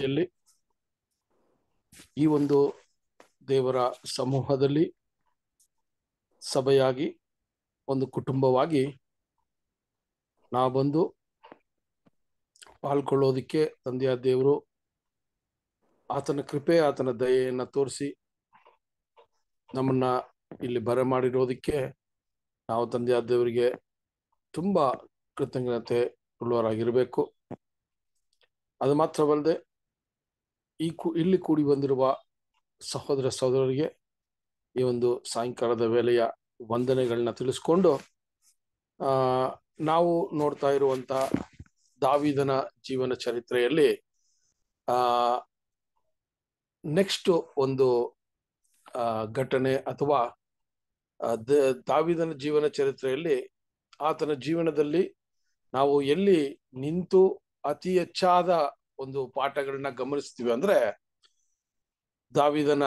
ಯಲ್ಲಿ ಈ ಒಂದು ದೇವರ ಸಮೂಹದಲ್ಲಿ ಸಭೆಯಾಗಿ ಒಂದು ಕುಟುಂಬವಾಗಿ ನಾವು ಬಂದು ಪಾಲ್ಗೊಳ್ಳೋದಿಕ್ಕೆ ತಂದೆಯ ದೇವರು ಆತನ ಕೃಪೆ, ಆತನ ದಯೆಯನ್ನು ತೋರಿಸಿ ನಮ್ಮನ್ನ ಇಲ್ಲಿ ಬರಮಾಡಿರೋದಕ್ಕೆ ನಾವು ತಂದೆಯ ದೇವರಿಗೆ ತುಂಬ ಕೃತಜ್ಞತೆ ಉಳ್ಳವರಾಗಿರಬೇಕು. ಅದು ಮಾತ್ರವಲ್ಲದೆ ಈ ಇಲ್ಲಿ ಕೂಡಿ ಬಂದಿರುವ ಸಹೋದರ ಸಹೋದರರಿಗೆ ಈ ಒಂದು ಸಾಯಂಕಾಲದ ವೇಳೆಯ ವಂದನೆಗಳನ್ನ ತಿಳಿಸ್ಕೊಂಡು, ಆ, ನಾವು ನೋಡ್ತಾ ಇರುವಂತ ದಾವಿದನ ಜೀವನ ಚರಿತ್ರೆಯಲ್ಲಿ, ಆ ನೆಕ್ಸ್ಟ್ ಒಂದು ಘಟನೆ ಅಥವಾ ದಾವಿದನ ಜೀವನ ಚರಿತ್ರೆಯಲ್ಲಿ ಆತನ ಜೀವನದಲ್ಲಿ ನಾವು ಎಲ್ಲಿ ನಿಂತು ಅತಿ ಹೆಚ್ಚಾದ ಒಂದು ಪಾಠಗಳನ್ನ ಗಮನಿಸ್ತೀವಿ ಅಂದ್ರೆ ದಾವಿದನ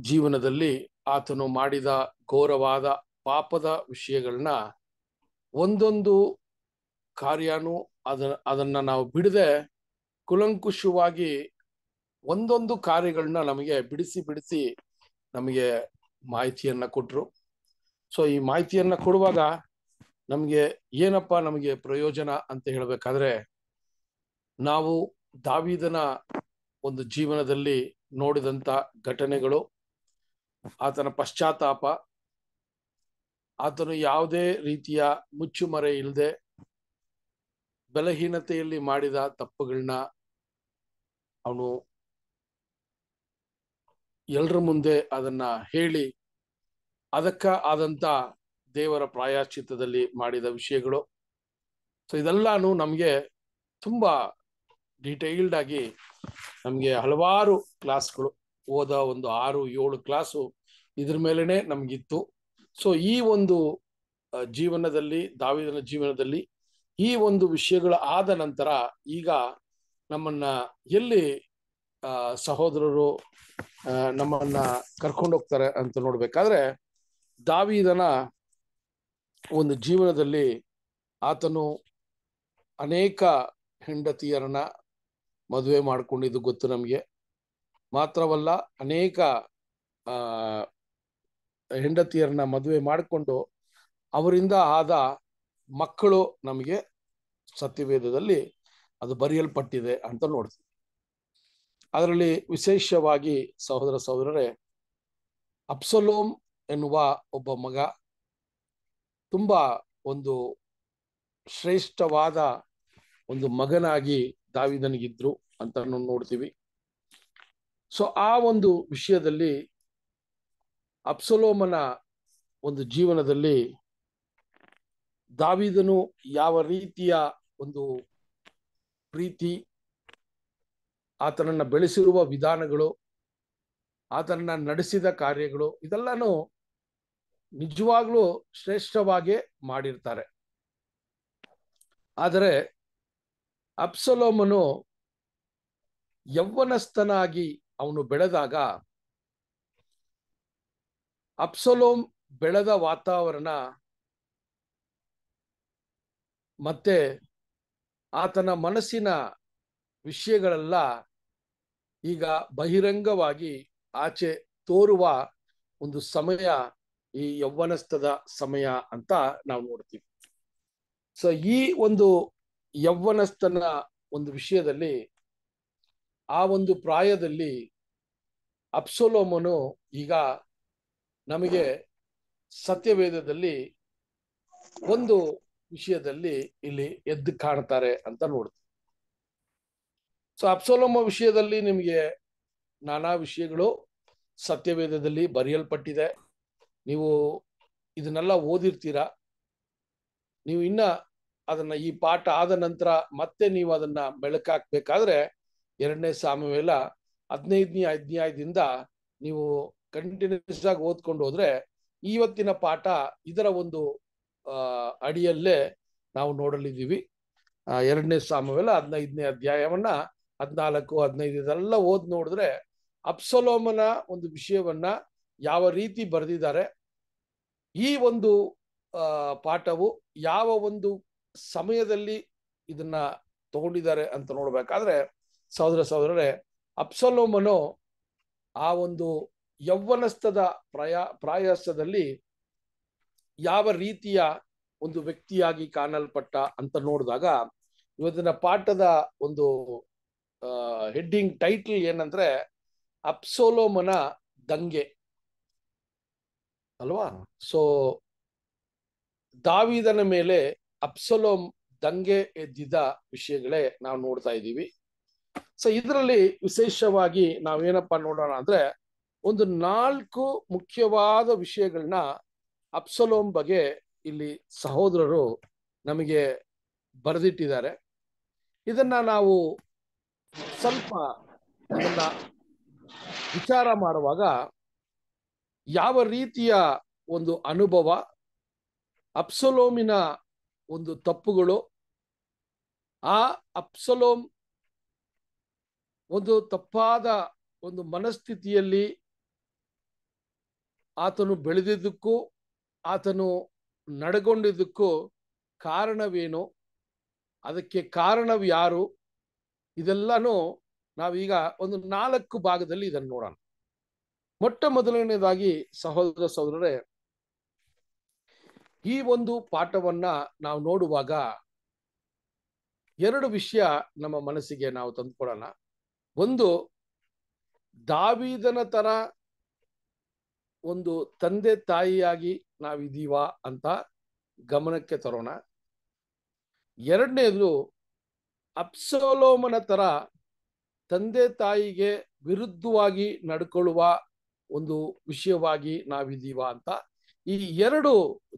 ಜೀವನದಲ್ಲಿ ಆತನು ಮಾಡಿದ ಘೋರವಾದ ಪಾಪದ ವಿಷಯಗಳನ್ನ ಒಂದೊಂದು ಕಾರ್ಯನೂ ಅದ, ಅದನ್ನ ನಾವು ಬಿಡದೆ ಕುಲಂಕುಷವಾಗಿ ಒಂದೊಂದು ಕಾರ್ಯಗಳನ್ನ ನಮಗೆ ಬಿಡಿಸಿ ಬಿಡಿಸಿ ನಮಗೆ ಮಾಹಿತಿಯನ್ನ ಕೊಟ್ರು. ಸೊ, ಈ ಮಾಹಿತಿಯನ್ನ ಕೊಡುವಾಗ ನಮಗೆ ಏನಪ್ಪ ನಮಗೆ ಪ್ರಯೋಜನ ಅಂತ ಹೇಳ್ಬೇಕಾದ್ರೆ ನಾವು ದಾವಿದನ ಒಂದು ಜೀವನದಲ್ಲಿ ನೋಡಿದಂತ ಘಟನೆಗಳು, ಆತನ ಪಶ್ಚಾತ್ತಾಪ, ಆತನು ಯಾವುದೇ ರೀತಿಯ ಮುಚ್ಚುಮರೆ ಇಲ್ಲದೆ ಬಲಹೀನತೆಯಲ್ಲಿ ಮಾಡಿದ ತಪ್ಪುಗಳನ್ನ ಅವನು ಎಲ್ಲರ ಮುಂದೆ ಅದನ್ನ ಹೇಳಿ, ಅದಕ್ಕ ಆದಂತ ದೇವರ ಪ್ರಾಯಶ್ಚಿತ್ತದಲ್ಲಿ ಮಾಡಿದ ವಿಷಯಗಳು. ಸೊ ಇದೆಲ್ಲಾನು ನಮಗೆ ತುಂಬಾ ಡೀಟೈಲ್ಡ್ ಆಗಿ ನಮಗೆ ಹಲವಾರು ಕ್ಲಾಸ್ಗಳು ಓದ ಒಂದು ಆರು, ಏಳು ಕ್ಲಾಸು ಇದ್ರ ಮೇಲೆನೆ ನಮ್ಗಿತ್ತು. ಸೊ ಈ ಒಂದು ಜೀವನದಲ್ಲಿ, ದಾವಿದನ ಜೀವನದಲ್ಲಿ ಈ ಒಂದು ವಿಷಯಗಳು ಆದ ನಂತರ ಈಗ ನಮ್ಮನ್ನ ಎಲ್ಲಿ ಸಹೋದರರು ನಮ್ಮನ್ನ ಕರ್ಕೊಂಡು ಹೋಗ್ತಾರೆ ಅಂತ ನೋಡ್ಬೇಕಾದ್ರೆ ದಾವಿದನ ಒಂದು ಜೀವನದಲ್ಲಿ ಆತನು ಅನೇಕ ಹೆಂಡತಿಯರನ್ನ ಮದುವೆ ಮಾಡ್ಕೊಂಡಿದ್ದು ಗೊತ್ತು ನಮಗೆ. ಮಾತ್ರವಲ್ಲ ಅನೇಕ, ಆ, ಹೆಂಡತಿಯರನ್ನ ಮದುವೆ ಮಾಡಿಕೊಂಡು ಅವರಿಂದ ಆದ ಮಕ್ಕಳು ನಮಗೆ ಸತ್ಯವೇದದಲ್ಲಿ ಅದು ಬರೆಯಲ್ಪಟ್ಟಿದೆ ಅಂತ ನೋಡ್ತೀವಿ. ಅದರಲ್ಲಿ ವಿಶೇಷವಾಗಿ ಸಹೋದರ ಸಹೋದರರೇ ಅಪ್ಸಲೋಮ್ ಎನ್ನುವ ಒಬ್ಬ ಮಗ ತುಂಬ ಒಂದು ಶ್ರೇಷ್ಠವಾದ ಒಂದು ಮಗನಾಗಿ ದಾವಿದನಿಗಿದ್ರು ಅಂತ ನೋಡ್ತೀವಿ. ಸೊ ಆ ಒಂದು ವಿಷಯದಲ್ಲಿ ಅಪ್ಸಲೋಮನ ಒಂದು ಜೀವನದಲ್ಲಿ ದಾವಿದನು ಯಾವ ರೀತಿಯ ಒಂದು ಪ್ರೀತಿ, ಆತನನ್ನ ಬೆಳೆಸಿರುವ ವಿಧಾನಗಳು, ಆತನನ್ನ ನಡೆಸಿದ ಕಾರ್ಯಗಳು, ಇದೆಲ್ಲಾನು ನಿಜವಾಗ್ಲೂ ಶ್ರೇಷ್ಠವಾಗಿ ಮಾಡಿರ್ತಾರೆ. ಆದರೆ ಅಪ್ಸಲೋಮನು ಯೌವನಸ್ಥನಾಗಿ ಅವನು ಬೆಳೆದಾಗ ಅಪ್ಸಲೋಮ್ ಬೆಳೆದ ವಾತಾವರಣ ಮತ್ತೆ ಆತನ ಮನಸ್ಸಿನ ವಿಷಯಗಳೆಲ್ಲ ಈಗ ಬಹಿರಂಗವಾಗಿ ಆಚೆ ತೋರುವ ಒಂದು ಸಮಯ ಈ ಯೌವನಸ್ಥದ ಸಮಯ ಅಂತ ನಾವು ನೋಡ್ತೀವಿ. ಸೊ ಈ ಒಂದು ಯೌವನಸ್ಥನ ಒಂದು ವಿಷಯದಲ್ಲಿ ಆ ಒಂದು ಪ್ರಾಯದಲ್ಲಿ ಅಪ್ಸೋಲೋಮನು ಈಗ ನಮಗೆ ಸತ್ಯವೇದದಲ್ಲಿ ಒಂದು ವಿಷಯದಲ್ಲಿ ಇಲ್ಲಿ ಎದ್ದು ಕಾಣ್ತಾರೆ ಅಂತ ನೋಡ್ತೀವಿ. ಸೊ ಅಪ್ಸೋಲೋಮ ವಿಷಯದಲ್ಲಿ ನಿಮಗೆ ನಾನಾ ವಿಷಯಗಳು ಸತ್ಯವೇದದಲ್ಲಿ ಬರೆಯಲ್ಪಟ್ಟಿದೆ. ನೀವು ಇದನ್ನೆಲ್ಲ ಓದಿರ್ತೀರಾ? ನೀವು ಇನ್ನ ಅದನ್ನ ಈ ಪಾಠ ಆದ ನಂತರ ಮತ್ತೆ ನೀವು ಅದನ್ನ ಬೆಳಕಾಕ್ಬೇಕಾದ್ರೆ ಎರಡನೇ ಸಾಮವೇಲ ಹದಿನೈದನೇ ಅಧ್ಯಾಯದಿಂದ ನೀವು ಕಂಟಿನ್ಯೂಸ್ ಆಗಿ ಓದ್ಕೊಂಡು ಹೋದ್ರೆ ಇವತ್ತಿನ ಪಾಠ ಇದರ ಒಂದು ಅಡಿಯಲ್ಲೇ ನಾವು ನೋಡಲಿದ್ದೀವಿ. ಎರಡನೇ ಸಾಮವೇಲ ಹದಿನೈದನೇ ಅಧ್ಯಾಯವನ್ನ ಹದಿನಾಲ್ಕು, ಹದಿನೈದು ಇದೆಲ್ಲ ಓದ್ ನೋಡಿದ್ರೆ ಅಪ್ಸಲೋಮನ ಒಂದು ವಿಷಯವನ್ನ ಯಾವ ರೀತಿ ಬರೆದಿದ್ದಾರೆ, ಈ ಒಂದು ಪಾಠವು ಯಾವ ಒಂದು ಸಮಯದಲ್ಲಿ ಇದನ್ನ ತಗೊಂಡಿದ್ದಾರೆ ಅಂತ ನೋಡ್ಬೇಕಾದ್ರೆ ಸಹೋದರ ಸಹೋದರರೇ ಅಪ್ಸಲೋಮನು ಆ ಒಂದು ಯೌವನಸ್ಥದ ಪ್ರಯ ಪ್ರಾಯಸದಲ್ಲಿ ಯಾವ ರೀತಿಯ ಒಂದು ವ್ಯಕ್ತಿಯಾಗಿ ಕಾಣಲ್ಪಟ್ಟ ಅಂತ ನೋಡಿದಾಗ ಇವತ್ತಿನ ಪಾಠದ ಒಂದು ಹೆಡ್ಡಿಂಗ್ ಟೈಟಲ್ ಏನಂದ್ರೆ ಅಪ್ಸೋಲೋಮನ ದಂಗೆ ಅಲ್ವಾ? ಸೊ ದಾವಿದನ ಮೇಲೆ ಅಪ್ಸಲೋಮ್ ದಂಗೆ ಎದ್ದಿದ್ದ ವಿಷಯಗಳೇ ನಾವು ನೋಡ್ತಾ ಇದ್ದೀವಿ. ಸೊ ಇದರಲ್ಲಿ ವಿಶೇಷವಾಗಿ ನಾವೇನಪ್ಪ ನೋಡೋಣ ಅಂದ್ರೆ, ಒಂದು ನಾಲ್ಕು ಮುಖ್ಯವಾದ ವಿಷಯಗಳನ್ನ ಅಪ್ಸಲೋಮ್ ಬಗ್ಗೆ ಇಲ್ಲಿ ಸಹೋದರರು ನಮಗೆ ಬರೆದಿಟ್ಟಿದ್ದಾರೆ. ಇದನ್ನ ನಾವು ಸ್ವಲ್ಪ ಇದನ್ನ ವಿಚಾರ ಮಾಡುವಾಗ ಯಾವ ರೀತಿಯ ಒಂದು ಅನುಭವ ಅಪ್ಸಲೋಮಿನ ಒಂದು ತಪ್ಪುಗಳು, ಆ ಅಪ್ಸಲೋಮ್ ಒಂದು ತಪ್ಪಾದ ಒಂದು ಮನಸ್ಥಿತಿಯಲ್ಲಿ ಆತನು ಬೆಳೆದಿದ್ದಕ್ಕೂ, ಆತನು ನಡೆಗೊಂಡಿದ್ದಕ್ಕೂ ಕಾರಣವೇನು? ಅದಕ್ಕೆ ಕಾರಣವು ಯಾರು? ಇದೆಲ್ಲನೂ ನಾವೀಗ ಒಂದು ನಾಲ್ಕು ಭಾಗದಲ್ಲಿ ಇದನ್ನು ನೋಡೋಣ. ಮೊಟ್ಟ ಮೊದಲನೇದಾಗಿ ಸಹೋದರ ಸಹೋದರರೇ ಈ ಒಂದು ಪಾಠವನ್ನ ನಾವು ನೋಡುವಾಗ ಎರಡು ವಿಷಯ ನಮ್ಮ ಮನಸ್ಸಿಗೆ ನಾವು ತಂದುಕೊಡೋಣ. ಒಂದು, ದಾವಿದನ ತರ ಒಂದು ತಂದೆ ತಾಯಿಯಾಗಿ ನಾವಿದ್ದೀವ ಅಂತ ಗಮನಕ್ಕೆ ತರೋಣ. ಎರಡನೇದು ಅಪ್ಸೋಲೋಮನ ತರ ತಂದೆ ತಾಯಿಗೆ ವಿರುದ್ಧವಾಗಿ ನಡ್ಕೊಳ್ಳುವ ಒಂದು ವಿಷಯವಾಗಿ ನಾವಿದೀವ ಅಂತ ಈ ಎರಡು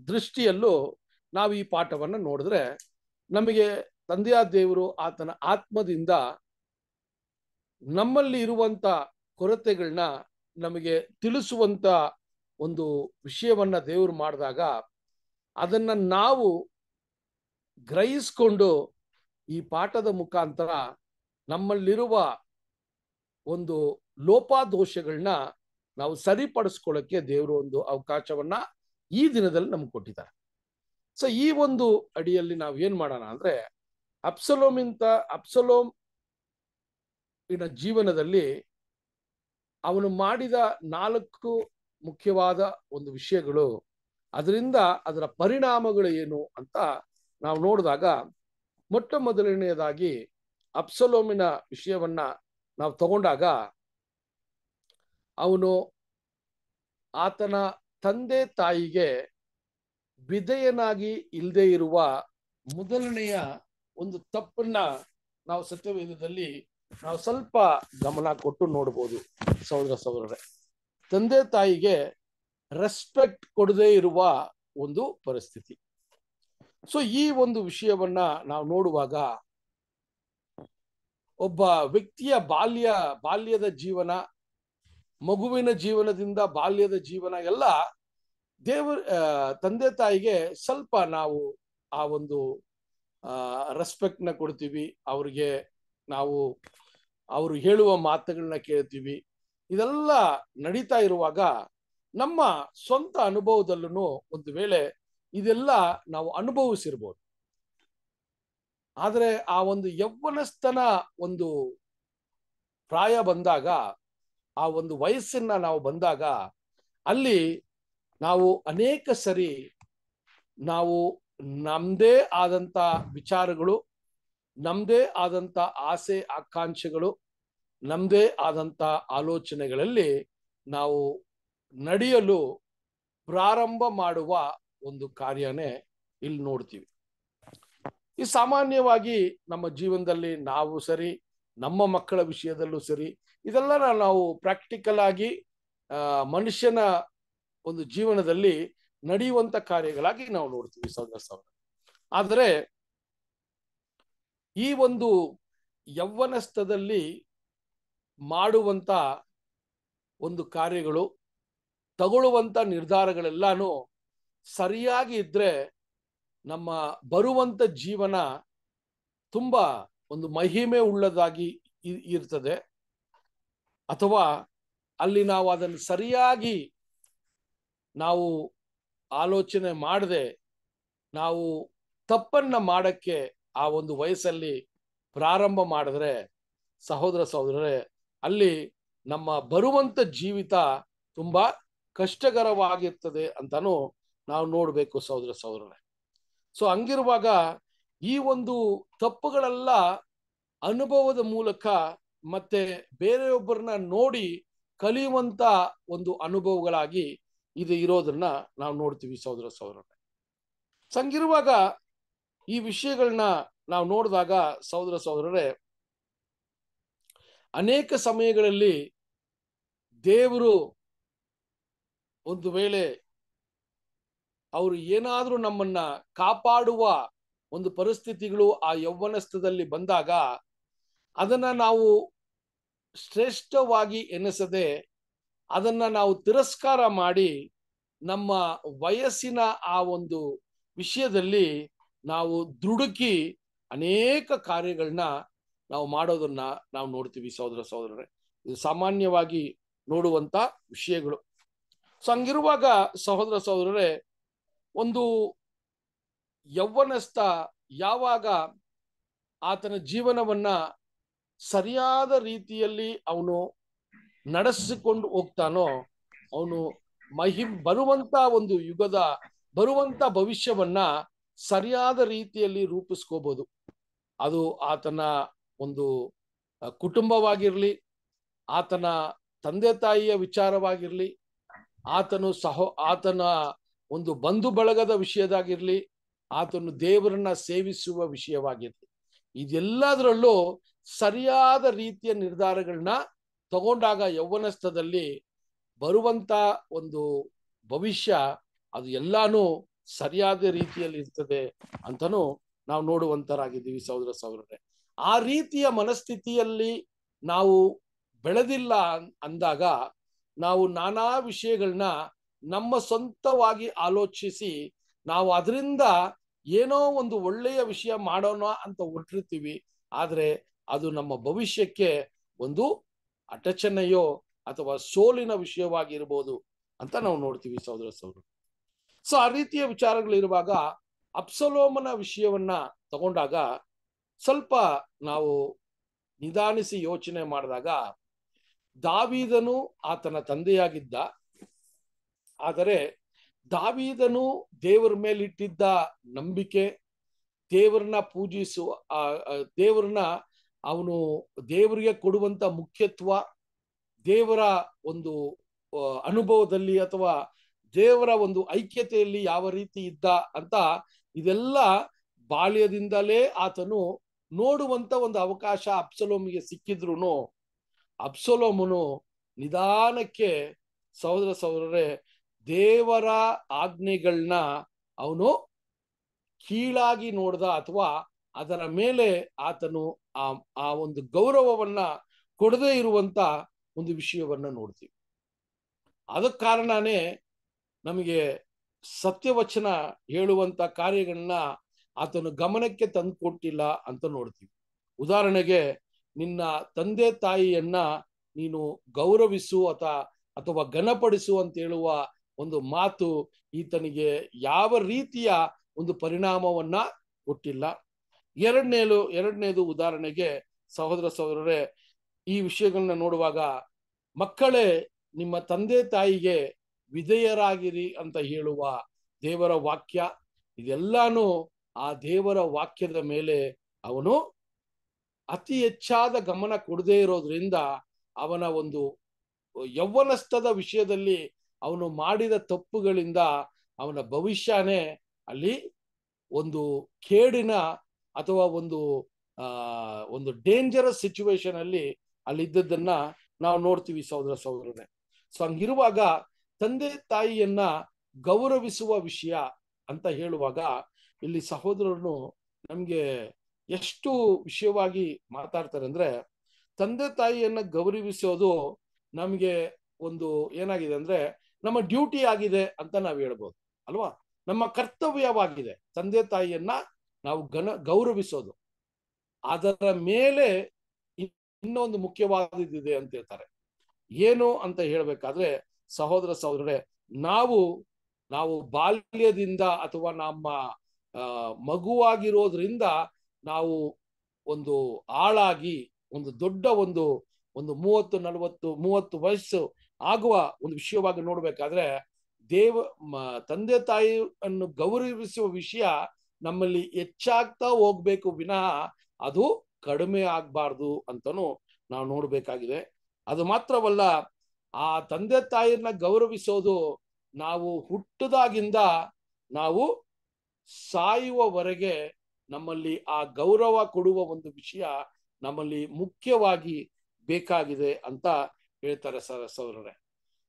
ದೃಷ್ಟಿಯಲ್ಲೂ ನಾವು ಈ ಪಾಠವನ್ನು ನೋಡಿದ್ರೆ ನಮಗೆ ತಂದೆಯ ದೇವರು ಆತನ ಆತ್ಮದಿಂದ ನಮ್ಮಲ್ಲಿ ಇರುವಂತ ಕೊರತೆಗಳನ್ನ ನಮಗೆ ತಿಳಿಸುವಂತ ಒಂದು ವಿಷಯವನ್ನ ದೇವರು ಮಾಡಿದಾಗ ಅದನ್ನ ನಾವು ಗ್ರಹಿಸ್ಕೊಂಡು ಈ ಪಾಠದ ಮುಖಾಂತರ ನಮ್ಮಲ್ಲಿರುವ ಒಂದು ಲೋಪಾದೋಷಗಳನ್ನ ನಾವು ಸರಿಪಡಿಸ್ಕೊಳ್ಳೋಕ್ಕೆ ದೇವರು ಒಂದು ಅವಕಾಶವನ್ನ ಈ ದಿನದಲ್ಲಿ ನಮ್ಗೆ ಕೊಟ್ಟಿದ್ದಾರೆ. ಸೊ ಈ ಒಂದು ಅಡಿಯಲ್ಲಿ ನಾವು ಏನ್ ಮಾಡೋಣ ಅಂದ್ರೆ ಅಪ್ಸಲೋಮಿಂತ ಅಪ್ಸಲೋಮ್ ಜೀವನದಲ್ಲಿ ಅವನು ಮಾಡಿದ ನಾಲ್ಕು ಮುಖ್ಯವಾದ ಒಂದು ವಿಷಯಗಳು, ಅದರಿಂದ ಅದರ ಪರಿಣಾಮಗಳು ಏನು ಅಂತ ನಾವು ನೋಡಿದಾಗ ಮೊಟ್ಟ ಮೊದಲನೆಯದಾಗಿ ಅಪ್ಸಲೋಮಿನ ವಿಷಯವನ್ನ ನಾವು ತಗೊಂಡಾಗ ಅವನು ಆತನ ತಂದೆ ತಾಯಿಗೆ ವಿಧೇಯನಾಗಿ ಇಲ್ಲದೆ ಇರುವ ಮೊದಲನೆಯ ಒಂದು ತಪ್ಪನ್ನ ನಾವು ಸತ್ಯವೇದದಲ್ಲಿ ನಾವು ಸ್ವಲ್ಪ ಗಮನ ಕೊಟ್ಟು ನೋಡ್ಬೋದು. ಸಹೋದರ ಸಹೋದರರೇ, ತಂದೆ ತಾಯಿಗೆ ರೆಸ್ಪೆಕ್ಟ್ ಕೊಡದೇ ಇರುವ ಒಂದು ಪರಿಸ್ಥಿತಿ. ಸೊ ಈ ಒಂದು ವಿಷಯವನ್ನ ನಾವು ನೋಡುವಾಗ ಒಬ್ಬ ವ್ಯಕ್ತಿಯ ಬಾಲ್ಯ, ಬಾಲ್ಯದ ಜೀವನ ಮಗುವಿನ ಜೀವನದಿಂದ ಬಾಲ್ಯದ ಜೀವನ ಎಲ್ಲ ದೇವರ ತಂದೆ ತಾಯಿಗೆ ಸ್ವಲ್ಪ ನಾವು ಆ ಒಂದು ರೆಸ್ಪೆಕ್ಟ್ನ ಕೊಡ್ತೀವಿ. ಅವ್ರಿಗೆ ನಾವು, ಅವರು ಹೇಳುವ ಮಾತುಗಳನ್ನ ಕೇಳ್ತೀವಿ. ಇದೆಲ್ಲ ನಡೀತಾ ಇರುವಾಗ ನಮ್ಮ ಸ್ವಂತ ಅನುಭವದಲ್ಲೂ ಒಂದು ವೇಳೆ ಇದೆಲ್ಲ ನಾವು ಅನುಭವಿಸಿರ್ಬೋದು. ಆದರೆ ಆ ಒಂದು ಯೌವನಸ್ಥನ ಒಂದು ಪ್ರಾಯ ಬಂದಾಗ ಆ ಒಂದು ವಯಸ್ಸನ್ನ ನಾವು ಬಂದಾಗ ಅಲ್ಲಿ ನಾವು ಅನೇಕ ಸರಿ ನಾವು ನಮ್ದೇ ಆದಂತ ವಿಚಾರಗಳು, ನಮ್ದೇ ಆದಂತ ಆಸೆ ಆಕಾಂಕ್ಷೆಗಳು, ನಮ್ದೇ ಆದಂತ ಆಲೋಚನೆಗಳಲ್ಲಿ ನಾವು ನಡೆಯಲು ಪ್ರಾರಂಭ ಮಾಡುವ ಒಂದು ಕಾರ್ಯನೇ ಇಲ್ಲಿ ನೋಡ್ತೀವಿ. ಈ ಸಾಮಾನ್ಯವಾಗಿ ನಮ್ಮ ಜೀವನದಲ್ಲಿ ನಾವು ಸರಿ ನಮ್ಮ ಮಕ್ಕಳ ವಿಷಯದಲ್ಲೂ ಸರಿ. ಇದೆಲ್ಲ ನಾವು ಪ್ರಾಕ್ಟಿಕಲ್ ಆಗಿ ಮನುಷ್ಯನ ಒಂದು ಜೀವನದಲ್ಲಿ ನಡೆಯುವಂತ ಕಾರ್ಯಗಳಾಗಿ ನಾವು ನೋಡ್ತೀವಿ ಸಾವಿರ ಸಾವಿರ ಆದರೆ, ಈ ಒಂದು ಯೌವನಸ್ಥದಲ್ಲಿ ಮಾಡುವಂತ ಒಂದು ಕಾರ್ಯಗಳು, ತಗೊಳ್ಳುವಂತ ನಿರ್ಧಾರಗಳೆಲ್ಲಾನು ಸರಿಯಾಗಿ ಇದ್ರೆ ನಮ್ಮ ಬರುವಂತ ಜೀವನ ತುಂಬಾ ಒಂದು ಮಹಿಮೆ ಉಳ್ಳದಾಗಿ ಇರ್ತದೆ. ಅಥವಾ ಅಲ್ಲಿ ನಾವು ಅದನ್ನು ಸರಿಯಾಗಿ ನಾವು ಆಲೋಚನೆ ಮಾಡದೆ ನಾವು ತಪ್ಪನ್ನ ಮಾಡಕ್ಕೆ ಆ ಒಂದು ವಯಸ್ಸಲ್ಲಿ ಪ್ರಾರಂಭ ಮಾಡಿದ್ರೆ, ಸಹೋದರ ಸಹೋದರರೇ, ಅಲ್ಲಿ ನಮ್ಮ ಬರುವಂತ ಜೀವಿತ ತುಂಬಾ ಕಷ್ಟಕರವಾಗಿರ್ತದೆ ಅಂತಾನು ನಾವು ನೋಡ್ಬೇಕು ಸಹೋದರ ಸಹೋದರರೇ. ಸೊ ಹಂಗಿರುವಾಗ ಈ ಒಂದು ತಪ್ಪುಗಳೆಲ್ಲ ಅನುಭವದ ಮೂಲಕ ಮತ್ತೆ ಬೇರೆಯೊಬ್ಬರನ್ನ ನೋಡಿ ಕಲಿಯುವಂತ ಒಂದು ಅನುಭವಗಳಾಗಿ ಇದು ಇರೋದನ್ನ ನಾವು ನೋಡ್ತೀವಿ ಸಹೋದರ ಸಹೋದರರೇ. ಸಂಗಿರುವಾಗ ಈ ವಿಷಯಗಳನ್ನ ನಾವು ನೋಡಿದಾಗ ಸಹೋದರ ಸಹೋದರರೇ, ಅನೇಕ ಸಮಯಗಳಲ್ಲಿ ದೇವರು ಒಂದು ವೇಳೆ ಅವರು ಏನಾದರೂ ನಮ್ಮನ್ನ ಕಾಪಾಡುವ ಒಂದು ಪರಿಸ್ಥಿತಿಗಳು ಆ ಯೌವನಸ್ಥದಲ್ಲಿ ಬಂದಾಗ ಅದನ್ನ ನಾವು ಶ್ರೇಷ್ಠವಾಗಿ ಎನಿಸದೆ ಅದನ್ನ ನಾವು ತಿರಸ್ಕಾರ ಮಾಡಿ ನಮ್ಮ ವಯಸ್ಸಿನ ಆ ಒಂದು ವಿಷಯದಲ್ಲಿ ನಾವು ದುಡುಕಿ ಅನೇಕ ಕಾರ್ಯಗಳನ್ನ ನಾವು ಮಾಡೋದನ್ನ ನಾವು ನೋಡ್ತೀವಿ ಸಹೋದರ ಸಹೋದರರೇ. ಇದು ಸಾಮಾನ್ಯವಾಗಿ ನೋಡುವಂತ ವಿಷಯಗಳು. ಸೊ ಹಂಗಿರುವಾಗ ಸಹೋದರ ಸಹೋದರರೇ, ಒಂದು ಯೌವನಸ್ಥ ಯಾವಾಗ ಆತನ ಜೀವನವನ್ನ ಸರಿಯಾದ ರೀತಿಯಲ್ಲಿ ಅವನು ನಡೆಸಿಕೊಂಡು ಹೋಗ್ತಾನೋ, ಅವನು ಮಹಿಂ ಬರುವಂತ ಒಂದು ಯುಗದ, ಬರುವಂತ ಭವಿಷ್ಯವನ್ನ ಸರಿಯಾದ ರೀತಿಯಲ್ಲಿ ರೂಪಿಸ್ಕೋಬಹುದು ಅದು ಆತನ ಒಂದು ಕುಟುಂಬವಾಗಿರ್ಲಿ, ಆತನ ತಂದೆ ತಾಯಿಯ ವಿಚಾರವಾಗಿರ್ಲಿ, ಆತನು ಸಹ, ಆತನ ಒಂದು ಬಂಧು ಬಳಗದ ವಿಷಯದಾಗಿರ್ಲಿ ಆತನು ದೇವರನ್ನ ಸೇವಿಸುವ ವಿಷಯವಾಗಿದೆ ಇದೆಲ್ಲದರಲ್ಲೂ ಸರಿಯಾದ ರೀತಿಯ ನಿರ್ಧಾರಗಳನ್ನ ತಗೊಂಡಾಗ ಯೌವನಸ್ಥದಲ್ಲಿ ಬರುವಂತ ಒಂದು ಭವಿಷ್ಯ ಅದು ಎಲ್ಲಾನು ಸರಿಯಾದ ರೀತಿಯಲ್ಲಿ ಇರ್ತದೆ ಅಂತನೂ ನಾವು ನೋಡುವಂತರಾಗಿದ್ದೀವಿ ಸಹೋದರ ಸಹೋದರರೇ. ಆ ರೀತಿಯ ಮನಸ್ಥಿತಿಯಲ್ಲಿ ನಾವು ಬೆಳೆದಿಲ್ಲ ಅಂದಾಗ ನಾವು ನಾನಾ ವಿಷಯಗಳನ್ನ ನಮ್ಮ ಸ್ವಂತವಾಗಿ ಆಲೋಚಿಸಿ ನಾವು ಅದರಿಂದ ಏನೋ ಒಂದು ಒಳ್ಳೆಯ ವಿಷಯ ಮಾಡೋಣ ಅಂತ ಹೊರಟಿರ್ತೀವಿ. ಆದ್ರೆ ಅದು ನಮ್ಮ ಭವಿಷ್ಯಕ್ಕೆ ಒಂದು ಅಟಚನೆಯೋ ಅಥವಾ ಸೋಲಿನ ವಿಷಯವಾಗಿರ್ಬೋದು ಅಂತ ನಾವು ನೋಡ್ತೀವಿ ಸಹೋದರ ಸೌರ ಸೊ ಆ ರೀತಿಯ ವಿಚಾರಗಳಿರುವಾಗ ಅಪ್ಸಲೋಮನ ವಿಷಯವನ್ನ ತಗೊಂಡಾಗ ಸ್ವಲ್ಪ ನಾವು ನಿಧಾನಿಸಿ ಯೋಚನೆ ಮಾಡಿದಾಗ ದಾವಿದನು ಆತನ ತಂದೆಯಾಗಿದ್ದ. ಆದರೆ ದಾವೀದನು ದೇವರ ಮೇಲಿಟ್ಟಿದ್ದ ನಂಬಿಕೆ, ದೇವರನ್ನ ಪೂಜಿಸುವ, ಆ ದೇವರನ್ನ ಅವನು ದೇವರಿಗೆ ಕೊಡುವಂತ ಮುಖ್ಯತ್ವ, ದೇವರ ಒಂದು ಅನುಭವದಲ್ಲಿ ಅಥವಾ ದೇವರ ಒಂದು ಐಕ್ಯತೆಯಲ್ಲಿ ಯಾವ ರೀತಿ ಇದ್ದ ಅಂತ ಇದೆಲ್ಲ ಬಾಲ್ಯದಿಂದಲೇ ಆತನು ನೋಡುವಂತ ಒಂದು ಅವಕಾಶ ಅಪ್ಸಲೋಮಿಗೆ ಸಿಕ್ಕಿದ್ರು ಅಪ್ಸಲೋಮನು ನಿಧಾನಕ್ಕೆ ಸಹೋದರ ಸಹೋದರರೇ ದೇವರ ಆಜ್ಞೆಗಳನ್ನ ಅವನು ಕೀಳಾಗಿ ನೋಡ್ದ ಅಥವಾ ಅದರ ಮೇಲೆ ಆತನು ಆ ಆ ಒಂದು ಗೌರವವನ್ನ ಕೊಡದೇ ಇರುವಂತ ಒಂದು ವಿಷಯವನ್ನ ನೋಡ್ತೀವಿ. ಅದಕ್ಕೆ ಕಾರಣನೇ ನಮಗೆ ಸತ್ಯವಚನ ಹೇಳುವಂತ ಕಾರ್ಯಗಳನ್ನ ಆತನು ಗಮನಕ್ಕೆ ತಂದು ಕೊಟ್ಟಿಲ್ಲ ಅಂತ ನೋಡ್ತೀವಿ. ಉದಾಹರಣೆಗೆ ನಿನ್ನ ತಂದೆ ತಾಯಿಯನ್ನ ನೀನು ಗೌರವಿಸು ಅಥವಾ ಅಥವಾ ಘನಪಡಿಸು ಅಂತ ಹೇಳುವ ಒಂದು ಮಾತು ಈತನಿಗೆ ಯಾವ ರೀತಿಯ ಒಂದು ಪರಿಣಾಮವನ್ನ ಕೊಟ್ಟಿಲ್ಲ. ಎರಡನೇದು ಎರಡನೇದು ಉದಾಹರಣೆಗೆ ಸಹೋದರ ಸಹೋದರರೇ, ಈ ವಿಷಯಗಳನ್ನ ನೋಡುವಾಗ ಮಕ್ಕಳೇ, ನಿಮ್ಮ ತಂದೆ ತಾಯಿಗೆ ವಿಧೇಯರಾಗಿರಿ ಅಂತ ಹೇಳುವ ದೇವರ ವಾಕ್ಯ, ಇದೆಲ್ಲಾನು ಆ ದೇವರ ವಾಕ್ಯದ ಮೇಲೆ ಅವನು ಅತಿ ಹೆಚ್ಚಾದ ಗಮನ ಕೊಡದೇ ಇರೋದ್ರಿಂದ ಅವನ ಒಂದು ಯೌವನಸ್ಥದ ವಿಷಯದಲ್ಲಿ ಅವನು ಮಾಡಿದ ತಪ್ಪುಗಳಿಂದ ಅವನ ಭವಿಷ್ಯನೇ ಅಲ್ಲಿ ಒಂದು ಕೇಡಿನ ಅಥವಾ ಒಂದು ಒಂದು ಡೇಂಜರಸ್ ಸಿಚುವೇಶನ್ ಅಲ್ಲಿ ಅಲ್ಲಿ ಇದ್ದದ್ದನ್ನ ನಾವು ನೋಡ್ತೀವಿ ಸಹೋದರ ಸಹೋದರನೇ. ಸೊ ಹಂಗಿರುವಾಗ ತಂದೆ ತಾಯಿಯನ್ನ ಗೌರವಿಸುವ ವಿಷಯ ಅಂತ ಹೇಳುವಾಗ ಇಲ್ಲಿ ಸಹೋದರನು ನಮ್ಗೆ ಎಷ್ಟು ವಿಷಯವಾಗಿ ಮಾತಾಡ್ತಾರೆ ಅಂದ್ರೆ ತಂದೆ ತಾಯಿಯನ್ನ ಗೌರವಿಸೋದು ನಮ್ಗೆ ಒಂದು ಏನಾಗಿದೆ ಅಂದ್ರೆ ನಮ್ಮ ಡ್ಯೂಟಿ ಆಗಿದೆ ಅಂತ ನಾವು ಹೇಳ್ಬೋದು, ಅಲ್ವಾ? ನಮ್ಮ ಕರ್ತವ್ಯವಾಗಿದೆ. ತಂದೆ ತಾಯಿಯನ್ನ ನಾವು ಗನ ಗೌರವಿಸೋದು. ಅದರ ಮೇಲೆ ಇನ್ನೊಂದು ಮುಖ್ಯವಾದದ್ದಿದೆ ಅಂತ ಹೇಳ್ತಾರೆ. ಏನು ಅಂತ ಹೇಳ್ಬೇಕಾದ್ರೆ, ಸಹೋದರ ಸಹೋದರರೇ, ನಾವು ನಾವು ಬಾಲ್ಯದಿಂದ ಅಥವಾ ನಮ್ಮ ಮಗುವಾಗಿರೋದ್ರಿಂದ ನಾವು ಒಂದು ಆಳಾಗಿ, ಒಂದು ದೊಡ್ಡ ಒಂದು ಒಂದು ಮೂವತ್ತು, ನಲವತ್ತು, ಮೂವತ್ತು ವಯಸ್ಸು ಆಗುವ ಒಂದು ವಿಷಯವಾಗಿ ನೋಡ್ಬೇಕಾದ್ರೆ ದೇವ ತಂದೆ ತಾಯಿ ಅನ್ನು ಗೌರವಿಸುವ ವಿಷಯ ನಮ್ಮಲ್ಲಿ ಹೆಚ್ಚಾಗ್ತಾ ಹೋಗ್ಬೇಕು ವಿನಃ ಅದು ಕಡಿಮೆ ಆಗ್ಬಾರ್ದು ಅಂತನೂ ನಾವು ನೋಡ್ಬೇಕಾಗಿದೆ. ಅದು ಮಾತ್ರವಲ್ಲ, ಆ ತಂದೆ ತಾಯಿಯನ್ನ ಗೌರವಿಸೋದು ನಾವು ಹುಟ್ಟದಾಗಿಂದ ನಾವು ಸಾಯುವವರೆಗೆ ನಮ್ಮಲ್ಲಿ ಆ ಗೌರವ ಕೊಡುವ ಒಂದು ವಿಷಯ ನಮ್ಮಲ್ಲಿ ಮುಖ್ಯವಾಗಿ ಬೇಕಾಗಿದೆ ಅಂತ ಹೇಳ್ತಾರೆ ಸರ್ ಸೌರರೇ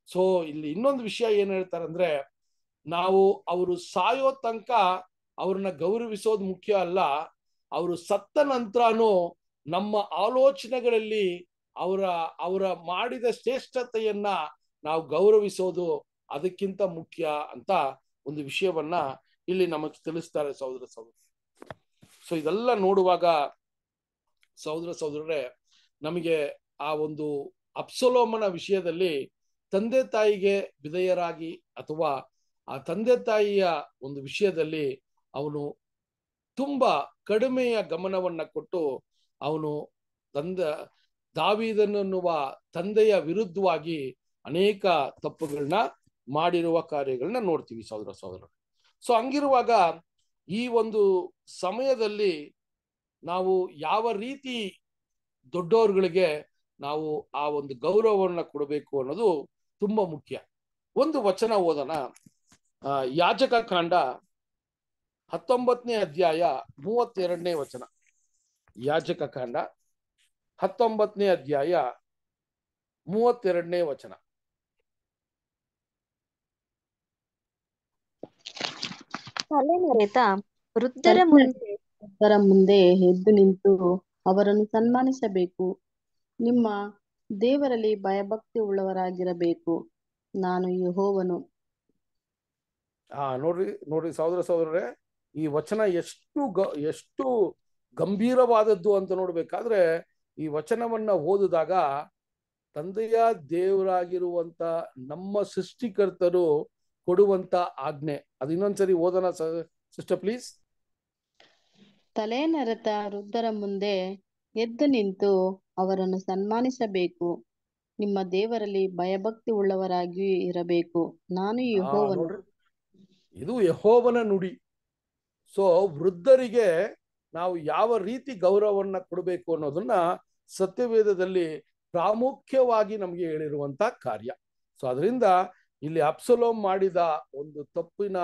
ಸೊ ಇಲ್ಲಿ ಇನ್ನೊಂದು ವಿಷಯ ಏನ್ ಹೇಳ್ತಾರೆ ಅಂದ್ರೆ ನಾವು ಅವರು ಸಾಯೋ ತನಕ ಅವ್ರನ್ನ ಗೌರವಿಸೋದು ಮುಖ್ಯ ಅಲ್ಲ, ಅವರು ಸತ್ತ ನಂತರನೂ ನಮ್ಮ ಆಲೋಚನೆಗಳಲ್ಲಿ ಅವರ ಅವರ ಮಾಡಿದ ಶ್ರೇಷ್ಠತೆಯನ್ನ ನಾವು ಗೌರವಿಸೋದು ಅದಕ್ಕಿಂತ ಮುಖ್ಯ ಅಂತ ಒಂದು ವಿಷಯವನ್ನ ಇಲ್ಲಿ ನಮಗೆ ತಿಳಿಸ್ತಾರೆ ಸಹೋದರ ಸಹೋದರ. ಸೊ ಇದೆಲ್ಲ ನೋಡುವಾಗ ಸಹೋದರ ಸಹೋದರರೇ, ನಮಗೆ ಆ ಒಂದು ಅಪ್ಸಲೋಮನ ವಿಷಯದಲ್ಲಿ ತಂದೆ ತಾಯಿಗೆ ವಿಧೇಯರಾಗಿ ಅಥವಾ ಆ ತಂದೆ ತಾಯಿಯ ಒಂದು ವಿಷಯದಲ್ಲಿ ಅವನು ತುಂಬಾ ಕಡಿಮೆಯ ಗಮನವನ್ನ ಕೊಟ್ಟು ಅವನು ತಂದ, ದಾವಿದನನ್ನುವ ತಂದೆಯ ವಿರುದ್ಧವಾಗಿ ಅನೇಕ ತಪ್ಪುಗಳನ್ನ ಮಾಡಿರುವ ಕಾರ್ಯಗಳನ್ನ ನೋಡ್ತೀವಿ ಸಹೋದರ ಸಹೋದರ ಸೊ ಹಂಗಿರುವಾಗ ಈ ಒಂದು ಸಮಯದಲ್ಲಿ ನಾವು ಯಾವ ರೀತಿ ದೊಡ್ಡವರುಗಳಿಗೆ ನಾವು ಆ ಒಂದು ಗೌರವವನ್ನ ಕೊಡಬೇಕು ಅನ್ನೋದು ತುಂಬಾ ಮುಖ್ಯ. ಒಂದು ವಚನ ಓದನ ಯಾಜಕ ಕಾಂಡ ಹತ್ತೊಂಬತ್ತನೇ ಅಧ್ಯಾಯ ಮೂವತ್ತೆರಡನೇ ವಚನ. ಯಾಜಕ ಕಾಂಡ ಹತ್ತೊಂಬತ್ತನೇ ಅಧ್ಯಾಯ ಮೂವತ್ತೆರಡನೇ ವಚನ. ತಲೆಮರೆತ ವೃದ್ಧರ ಮುಂದೆ ಮುಂದೆ ಎದ್ದು ನಿಂತು ಅವರನ್ನು ಸನ್ಮಾನಿಸಬೇಕು. ನಿಮ್ಮ ದೇವರಲ್ಲಿ ಭಯಭಕ್ತಿ ಉಳ್ಳವರಾಗಿರಬೇಕು ನಾನು ಯೆಹೋವನು. ಆ ನೋಡ್ರಿ ನೋಡ್ರಿ ಸಹೋದರ ಸಹೋದರರೇ ಈ ವಚನ ಎಷ್ಟು ಗ ಎಷ್ಟು ಗಂಭೀರವಾದದ್ದು ಅಂತ ನೋಡ್ಬೇಕಾದ್ರೆ ಈ ವಚನವನ್ನ ಓದಿದಾಗ ತಂದೆಯ ದೇವರಾಗಿರುವಂತ ನಮ್ಮ ಸೃಷ್ಟಿಕರ್ತರು ಕೊಡುವಂತ ಆಜ್ಞೆ. ಅದು ಇನ್ನೊಂದ್ಸರಿ ಓದೋಣ ಸಿಸ್ಟರ್ ಪ್ಲೀಸ್. ತಲೆನರೆತ ವೃದ್ಧರ ಮುಂದೆ ಎದ್ದು ನಿಂತು ಅವರನ್ನು ಸನ್ಮಾನಿಸಬೇಕು. ನಿಮ್ಮ ದೇವರಲ್ಲಿ ಭಯಭಕ್ತಿ ಉಳ್ಳವರಾಗಿ ಇರಬೇಕು. ನಾನು ಯೆಹೋವನು. ಇದು ಯಹೋವನ ನುಡಿ. ಸೊ ವೃದ್ಧರಿಗೆ ನಾವು ಯಾವ ರೀತಿ ಗೌರವವನ್ನ ಕೊಡಬೇಕು ಅನ್ನೋದನ್ನ ಸತ್ಯವೇದದಲ್ಲಿ ಪ್ರಾಮುಖ್ಯವಾಗಿ ನಮಗೆ ಹೇಳಿರುವಂತ ಕಾರ್ಯ. ಸೊ ಅದರಿಂದ ಇಲ್ಲಿ ಅಪ್ಸಲೋಮ್ ಮಾಡಿದ ಒಂದು ತಪ್ಪಿನ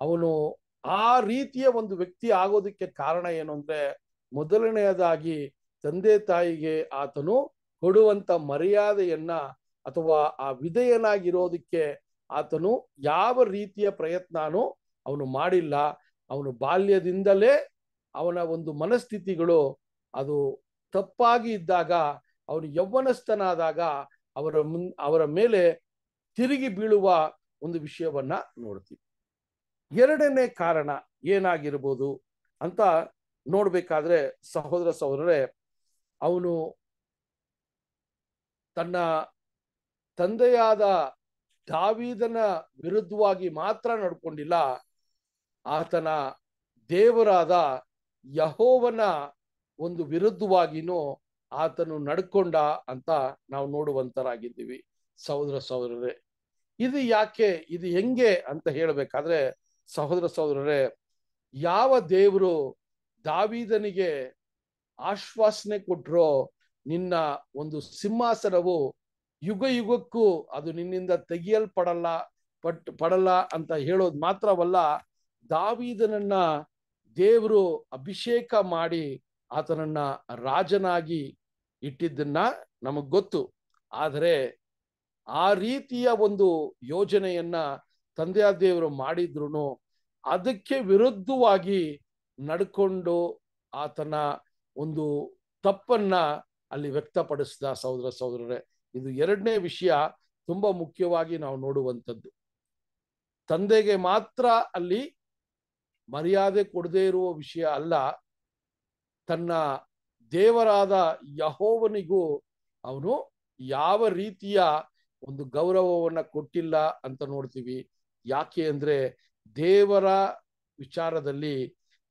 ಅವನು ಆ ರೀತಿಯ ಒಂದು ವ್ಯಕ್ತಿ ಆಗೋದಕ್ಕೆ ಕಾರಣ ಏನು ಅಂದ್ರೆ ಮೊದಲನೆಯದಾಗಿ ತಂದೆ ತಾಯಿಗೆ ಆತನು ಕೊಡುವಂತ ಮರ್ಯಾದೆಯನ್ನ ಅಥವಾ ಆ ವಿಧೇಯನಾಗಿರೋದಕ್ಕೆ ಆತನು ಯಾವ ರೀತಿಯ ಪ್ರಯತ್ನನೂ ಅವನು ಮಾಡಿಲ್ಲ. ಅವನು ಬಾಲ್ಯದಿಂದಲೇ ಅವನ ಒಂದು ಮನಸ್ಥಿತಿಗಳು ಅದು ತಪ್ಪಾಗಿ ಇದ್ದಾಗ, ಅವನು ಯೌವನಸ್ಥನಾದಾಗ ಅವರ ಮುನ್, ಅವರ ಮೇಲೆ ತಿರುಗಿ ಬೀಳುವ ಒಂದು ವಿಷಯವನ್ನ ನೋಡ್ತೀವಿ. ಎರಡನೇ ಕಾರಣ ಏನಾಗಿರ್ಬೋದು ಅಂತ ನೋಡ್ಬೇಕಾದ್ರೆ ಸಹೋದರ ಸಹೋದರರೇ ಅವನು ತನ್ನ ತಂದೆಯಾದ ದಾವೀದನ ವಿರುದ್ಧವಾಗಿ ಮಾತ್ರ ನಡ್ಕೊಂಡಿಲ್ಲ. ಆತನ ದೇವರಾದ ಯಹೋವನ ಒಂದು ವಿರುದ್ಧವಾಗಿನೂ ಆತನು ನಡ್ಕೊಂಡ ಅಂತ ನಾವು ನೋಡುವಂತರಾಗಿದ್ದೀವಿ. ಸಹೋದರ ಸಹೋದರರೇ, ಇದು ಯಾಕೆ, ಇದು ಹೆಂಗೆ ಅಂತ ಹೇಳಬೇಕಾದ್ರೆ, ಸಹೋದರ ಸಹೋದರರೇ, ಯಾವ ದೇವರು ದಾವೀದನಿಗೆ ಆಶ್ವಾಸನೆ ಕೊಟ್ರೋ ನಿನ್ನ ಒಂದು ಸಿಂಹಾಸನವು ಯುಗ ಯುಗಕ್ಕೂ ಅದು ನಿನ್ನಿಂದ ತೆಗೆಯಲ್ಪಡಲ್ಲ, ಪಟ್, ಪಡಲ್ಲ ಅಂತ ಹೇಳೋದು ಮಾತ್ರವಲ್ಲ, ದಾವಿದನನ್ನ ದೇವರು ಅಭಿಷೇಕ ಮಾಡಿ ಆತನನ್ನ ರಾಜನಾಗಿ ಇಟ್ಟಿದ್ದನ್ನ ನಮಗ್ ಗೊತ್ತು. ಆದರೆ ಆ ರೀತಿಯ ಒಂದು ಯೋಜನೆಯನ್ನ ತಂದೆಯ ದೇವರು ಮಾಡಿದ್ರು ಅದಕ್ಕೆ ವಿರುದ್ಧವಾಗಿ ನಡ್ಕೊಂಡು ಆತನ ಒಂದು ತಪ್ಪನ್ನ ಅಲ್ಲಿ ವ್ಯಕ್ತಪಡಿಸಿದ ಸಹೋದರ ಸಹೋದರರೇ, ಇದು ಎರಡನೇ ವಿಷಯ ತುಂಬಾ ಮುಖ್ಯವಾಗಿ ನಾವು ನೋಡುವಂಥದ್ದು. ತಂದೆಗೆ ಮಾತ್ರ ಅಲ್ಲಿ ಮರ್ಯಾದೆ ಕೊಡದೇ ಇರುವ ವಿಷಯ ಅಲ್ಲ, ತನ್ನ ದೇವರಾದ ಯಹೋವನಿಗೂ ಅವನು ಯಾವ ರೀತಿಯ ಒಂದು ಗೌರವವನ್ನ ಕೊಟ್ಟಿಲ್ಲ ಅಂತ ನೋಡ್ತೀವಿ. ಯಾಕೆ ಅಂದ್ರೆ ದೇವರ ವಿಚಾರದಲ್ಲಿ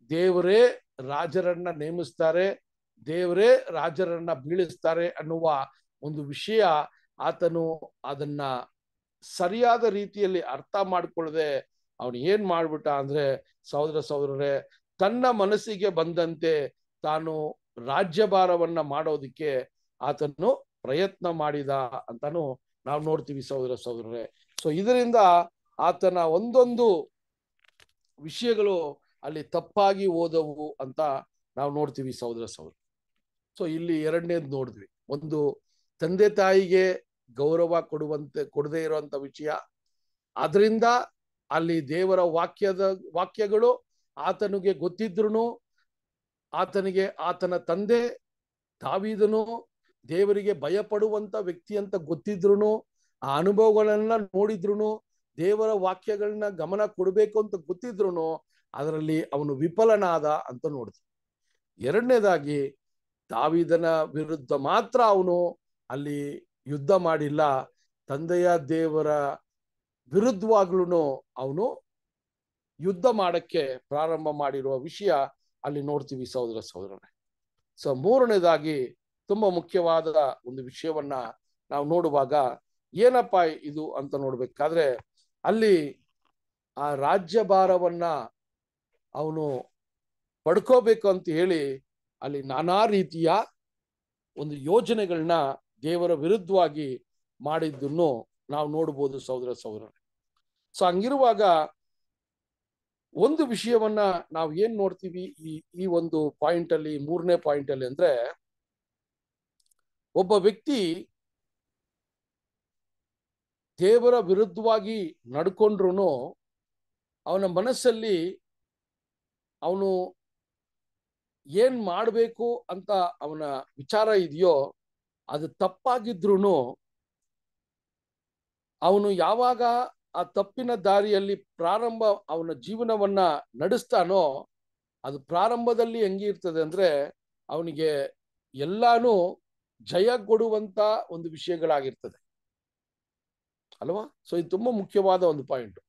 ದೇವರೇ ರಾಜರನ್ನ ನೇಮಿಸ್ತಾರೆ, ದೇವರೇ ರಾಜರನ್ನ ಬೀಳಿಸ್ತಾರೆ ಅನ್ನುವ ಒಂದು ವಿಷಯ ಆತನು ಅದನ್ನ ಸರಿಯಾದ ರೀತಿಯಲ್ಲಿ ಅರ್ಥ ಮಾಡಿಕೊಳ್ಳದೆ ಅವನು ಏನ್ ಮಾಡ್ಬಿಟ್ಟ ಅಂದ್ರೆ, ಸಹೋದರ ಸಹೋದರರೇ, ತನ್ನ ಮನಸ್ಸಿಗೆ ಬಂದಂತೆ ತಾನು ರಾಜ್ಯಭಾರವನ್ನ ಮಾಡೋದಿಕ್ಕೆ ಆತನು ಪ್ರಯತ್ನ ಮಾಡಿದ ಅಂತಾನು ನಾವು ನೋಡ್ತೀವಿ ಸಹೋದರ ಸಹೋದರರೇ. ಸೊ ಇದರಿಂದ ಆತನ ಒಂದೊಂದು ವಿಷಯಗಳು ಅಲ್ಲಿ ತಪ್ಪಾಗಿ ಓದವು ಅಂತ ನಾವು ನೋಡ್ತೀವಿ ಸಹೋದರ ಸಹೋದರ. ಸೊ ಇಲ್ಲಿ ಎರಡನೇದು ನೋಡಿದ್ವಿ. ಒಂದು ತಂದೆ ತಾಯಿಗೆ ಗೌರವ ಕೊಡುವಂತೆ, ಕೊಡದೇ ಇರುವಂತ ವಿಷಯ. ಅದರಿಂದ ಅಲ್ಲಿ ದೇವರ ವಾಕ್ಯದ, ವಾಕ್ಯಗಳು ಆತನಿಗೆ ಗೊತ್ತಿದ್ರು ಆತನಿಗೆ, ಆತನ ತಂದೆ ತಾವಿದನು ದೇವರಿಗೆ ಭಯಪಡುವಂತ ವ್ಯಕ್ತಿ ಅಂತ ಗೊತ್ತಿದ್ರು ಆ ಅನುಭವಗಳನ್ನ ನೋಡಿದ್ರು ದೇವರ ವಾಕ್ಯಗಳನ್ನ ಗಮನ ಕೊಡಬೇಕು ಅಂತ ಗೊತ್ತಿದ್ರು ಅದರಲ್ಲಿ ಅವನು ವಿಫಲನಾದ ಅಂತ ನೋಡ್ತೀವಿ ಎರಡನೇದಾಗಿ ದಾವಿದನ ವಿರುದ್ಧ ಮಾತ್ರ ಅವನು ಅಲ್ಲಿ ಯುದ್ಧ ಮಾಡಿಲ್ಲ. ತಂದೆಯ ದೇವರ ವಿರುದ್ಧವಾಗ್ಲೂ ಅವನು ಯುದ್ಧ ಮಾಡಕ್ಕೆ ಪ್ರಾರಂಭ ಮಾಡಿರುವ ವಿಷಯ ಅಲ್ಲಿ ನೋಡ್ತೀವಿ ಸಹೋದರ ಸಹೋದರನೇ ಸೊ ಮೂರನೇದಾಗಿ ತುಂಬಾ ಮುಖ್ಯವಾದ ಒಂದು ವಿಷಯವನ್ನ ನಾವು ನೋಡುವಾಗ ಏನಪ್ಪ ಇದು ಅಂತ ನೋಡ್ಬೇಕಾದ್ರೆ ಅಲ್ಲಿ ಆ ರಾಜ್ಯಭಾರವನ್ನ ಅವನು ಪಡ್ಕೋಬೇಕು ಅಂತ ಹೇಳಿ ಅಲ್ಲಿ ನಾನಾ ರೀತಿಯ ಒಂದು ಯೋಜನೆಗಳನ್ನ ದೇವರ ವಿರುದ್ಧವಾಗಿ ಮಾಡಿದ್ದನ್ನು ನಾವು ನೋಡ್ಬೋದು ಸಹೋದರ ಸಹೋದರ ಸೊ ಹಂಗಿರುವಾಗ ಒಂದು ವಿಷಯವನ್ನ ನಾವು ಏನ್ ನೋಡ್ತೀವಿ ಈ ಈ ಒಂದು ಪಾಯಿಂಟ್ ಅಲ್ಲಿ, ಮೂರನೇ ಪಾಯಿಂಟ್ ಅಲ್ಲಿ ಅಂದ್ರೆ ಒಬ್ಬ ವ್ಯಕ್ತಿ ದೇವರ ವಿರುದ್ಧವಾಗಿ ನಡ್ಕೊಂಡ್ರು ಅವನ ಮನಸ್ಸಲ್ಲಿ ಅವನು ಏನ್ ಮಾಡಬೇಕು ಅಂತ ಅವನ ವಿಚಾರ ಇದೆಯೋ ಅದು ತಪ್ಪಾಗಿದ್ರು ಅವನು ಯಾವಾಗ ಆ ತಪ್ಪಿನ ದಾರಿಯಲ್ಲಿ ಪ್ರಾರಂಭ ಅವನ ಜೀವನವನ್ನ ನಡೆಸ್ತಾನೋ ಅದು ಪ್ರಾರಂಭದಲ್ಲಿ ಹೆಂಗಿರ್ತದೆ ಅಂದ್ರೆ ಅವನಿಗೆ ಎಲ್ಲಾನು ಜಯ ಕೊಡುವಂತ ಒಂದು ವಿಷಯಗಳಾಗಿರ್ತದೆ. ಅಲ್ವಾ? ಸೊ ಇದು ತುಂಬಾ ಮುಖ್ಯವಾದ ಒಂದು ಪಾಯಿಂಟ್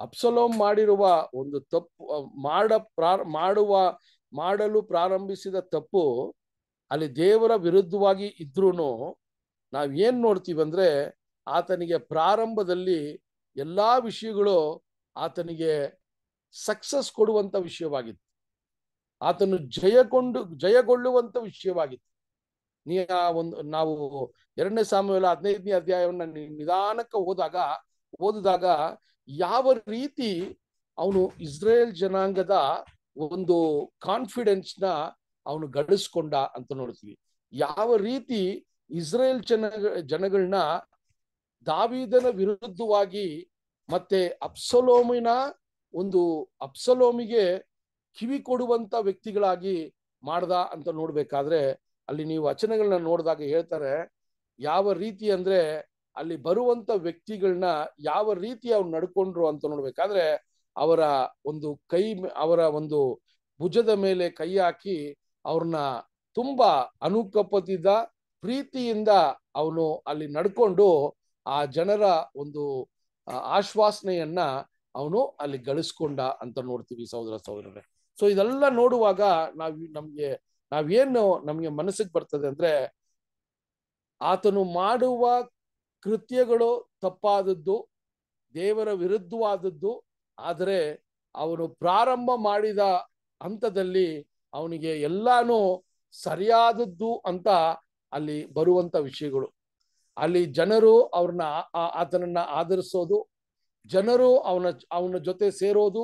ಅಪ್ಸಲೋಮ್ ಮಾಡಿರುವ ಒಂದು ತಪ್ಪು ಮಾಡ ಪ್ರಾರ ಮಾಡುವ, ಮಾಡಲು ಪ್ರಾರಂಭಿಸಿದ ತಪ್ಪು ಅಲ್ಲಿ ದೇವರ ವಿರುದ್ಧವಾಗಿ ಇದ್ರೂ ನಾವ್ ಏನ್ ನೋಡ್ತೀವಿ ಅಂದ್ರೆ ಆತನಿಗೆ ಪ್ರಾರಂಭದಲ್ಲಿ ಎಲ್ಲಾ ವಿಷಯಗಳು ಆತನಿಗೆ ಸಕ್ಸಸ್ ಕೊಡುವಂತ ವಿಷಯವಾಗಿತ್ತು. ಆತನು ಜಯಗೊಂಡು, ಜಯಗೊಳ್ಳುವಂತ ವಿಷಯವಾಗಿತ್ತು. ನೀ, ಆ, ಒಂದು, ನಾವು ಎರಡನೇ ಸಾಮುವೇಲ ಹದಿನೈದನೇ ಅಧ್ಯಾಯವನ್ನ ನಿಧಾನಕ್ಕೆ ಹೋದಾಗ ಓದಿದಾಗ ಯಾವ ರೀತಿ ಅವನು ಇಸ್ರೇಲ್ ಜನಾಂಗದ ಒಂದು ಕಾನ್ಫಿಡೆನ್ಸ್ನ ಅವನು ಗಳಿಸ್ಕೊಂಡ ಅಂತ ನೋಡ್ತೀವಿ. ಯಾವ ರೀತಿ ಇಸ್ರೇಲ್ ಜನ ಜನಗಳನ್ನ ದಾವಿದನ ವಿರುದ್ಧವಾಗಿ ಮತ್ತೆ ಅಪ್ಸಲೋಮಿನ ಒಂದು ಅಪ್ಸಲೋಮಿಗೆ ಕಿವಿ ಕೊಡುವಂತ ವ್ಯಕ್ತಿಗಳಾಗಿ ಮಾಡ್ದ ಅಂತ ನೋಡ್ಬೇಕಾದ್ರೆ ಅಲ್ಲಿ ನೀವು ವಚನಗಳನ್ನ ನೋಡಿದಾಗ ಹೇಳ್ತಾರೆ, ಯಾವ ರೀತಿ ಅಂದ್ರೆ ಅಲ್ಲಿ ಬರುವಂತ ವ್ಯಕ್ತಿಗಳನ್ನ ಯಾವ ರೀತಿ ಅವ್ರು ನಡ್ಕೊಂಡ್ರು ಅಂತ ನೋಡ್ಬೇಕಾದ್ರೆ ಅವರ ಒಂದು ಕೈ ಅವರ ಒಂದು ಭುಜದ ಮೇಲೆ ಕೈ ಹಾಕಿ ಅವ್ರನ್ನ ತುಂಬಾ ಅನುಕಪತಿದ ಪ್ರೀತಿಯಿಂದ ಅವನು ಅಲ್ಲಿ ನಡ್ಕೊಂಡು ಆ ಜನರ ಒಂದು ಆಶ್ವಾಸನೆಯನ್ನ ಅವನು ಅಲ್ಲಿ ಗಳಿಸ್ಕೊಂಡ ಅಂತ ನೋಡ್ತೀವಿ ಸಹೋದರ ಸಹೋದರರೇ. ಸೊ ಇದೆಲ್ಲ ನೋಡುವಾಗ ನಾವ್, ನಮ್ಗೆ, ನಾವೇನು ನಮ್ಗೆ ಮನಸ್ಸಿಗೆ ಬರ್ತದೆ ಅಂದ್ರೆ, ಆತನು ಮಾಡುವ ಕೃತ್ಯಗಳು ತಪ್ಪಾದದ್ದು, ದೇವರ ವಿರುದ್ಧವಾದದ್ದು, ಆದರೆ ಅವನು ಪ್ರಾರಂಭ ಮಾಡಿದ ಹಂತದಲ್ಲಿ ಅವನಿಗೆ ಎಲ್ಲಾನು ಸರಿಯಾದದ್ದು ಅಂತ ಅಲ್ಲಿ ಬರುವಂತ ವಿಷಯಗಳು. ಅಲ್ಲಿ ಜನರು ಅವ್ರನ್ನ ಆತನನ್ನ ಆಧರಿಸೋದು, ಜನರು ಅವನ ಅವನ ಜೊತೆ ಸೇರೋದು,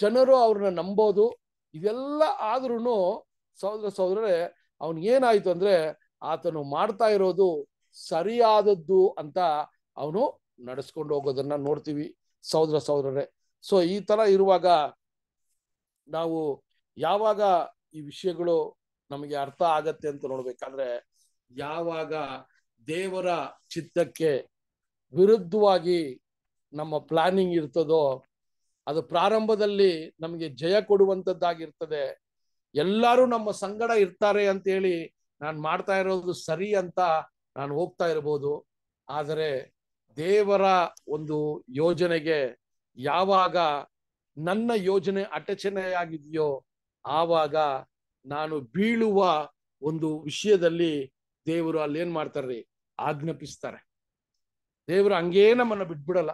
ಜನರು ಅವ್ರನ್ನ ನಂಬೋದು, ಇದೆಲ್ಲ ಆದ್ರೂ ಸಹೋದರ ಸಹೋದರರೇ ಅವನ್ ಏನಾಯ್ತು ಅಂದ್ರೆ ಆತನು ಮಾಡ್ತಾ ಇರೋದು ಸರಿಯಾದದ್ದು ಅಂತ ಅವನು ನಡೆಸ್ಕೊಂಡು ಹೋಗೋದನ್ನ ನೋಡ್ತೀವಿ, ಸಹೋದರ ಸಹೋದರರೇ. ಸೊ ಈ ತರ ಇರುವಾಗ ನಾವು ಯಾವಾಗ ಈ ವಿಷಯಗಳು ನಮಗೆ ಅರ್ಥ ಆಗತ್ತೆ ಅಂತ ನೋಡ್ಬೇಕಾದ್ರೆ, ಯಾವಾಗ ದೇವರ ಚಿತ್ತಕ್ಕೆ ವಿರುದ್ಧವಾಗಿ ನಮ್ಮ ಪ್ಲಾನಿಂಗ್ ಇರ್ತದೋ, ಅದು ಪ್ರಾರಂಭದಲ್ಲಿ ನಮಗೆ ಜಯ ಕೊಡುವಂಥದ್ದಾಗಿರ್ತದೆ ಎಲ್ಲರೂ ನಮ್ಮ ಸಂಗಡ ಇರ್ತಾರೆ ಅಂತ ಹೇಳಿ ನಾನು ಮಾಡ್ತಾ ಇರೋದು ಸರಿ ಅಂತ ನಾನು ಹೋಗ್ತಾ ಇರ್ಬೋದು ಆದರೆ ದೇವರ ಒಂದು ಯೋಜನೆಗೆ ಯಾವಾಗ ನನ್ನ ಯೋಜನೆ ಅಟಚಣೆಯಾಗಿದೆಯೋ ಆವಾಗ ನಾನು ಬೀಳುವ ಒಂದು ವಿಷಯದಲ್ಲಿ ದೇವರು ಅಲ್ಲಿ ಏನ್ ಮಾಡ್ತಾರ್ರಿ? ಆಜ್ಞಾಪಿಸ್ತಾರೆ. ದೇವರು ಹಂಗೇ ನಮ್ಮನ್ನ ಬಿಟ್ಬಿಡಲ್ಲ.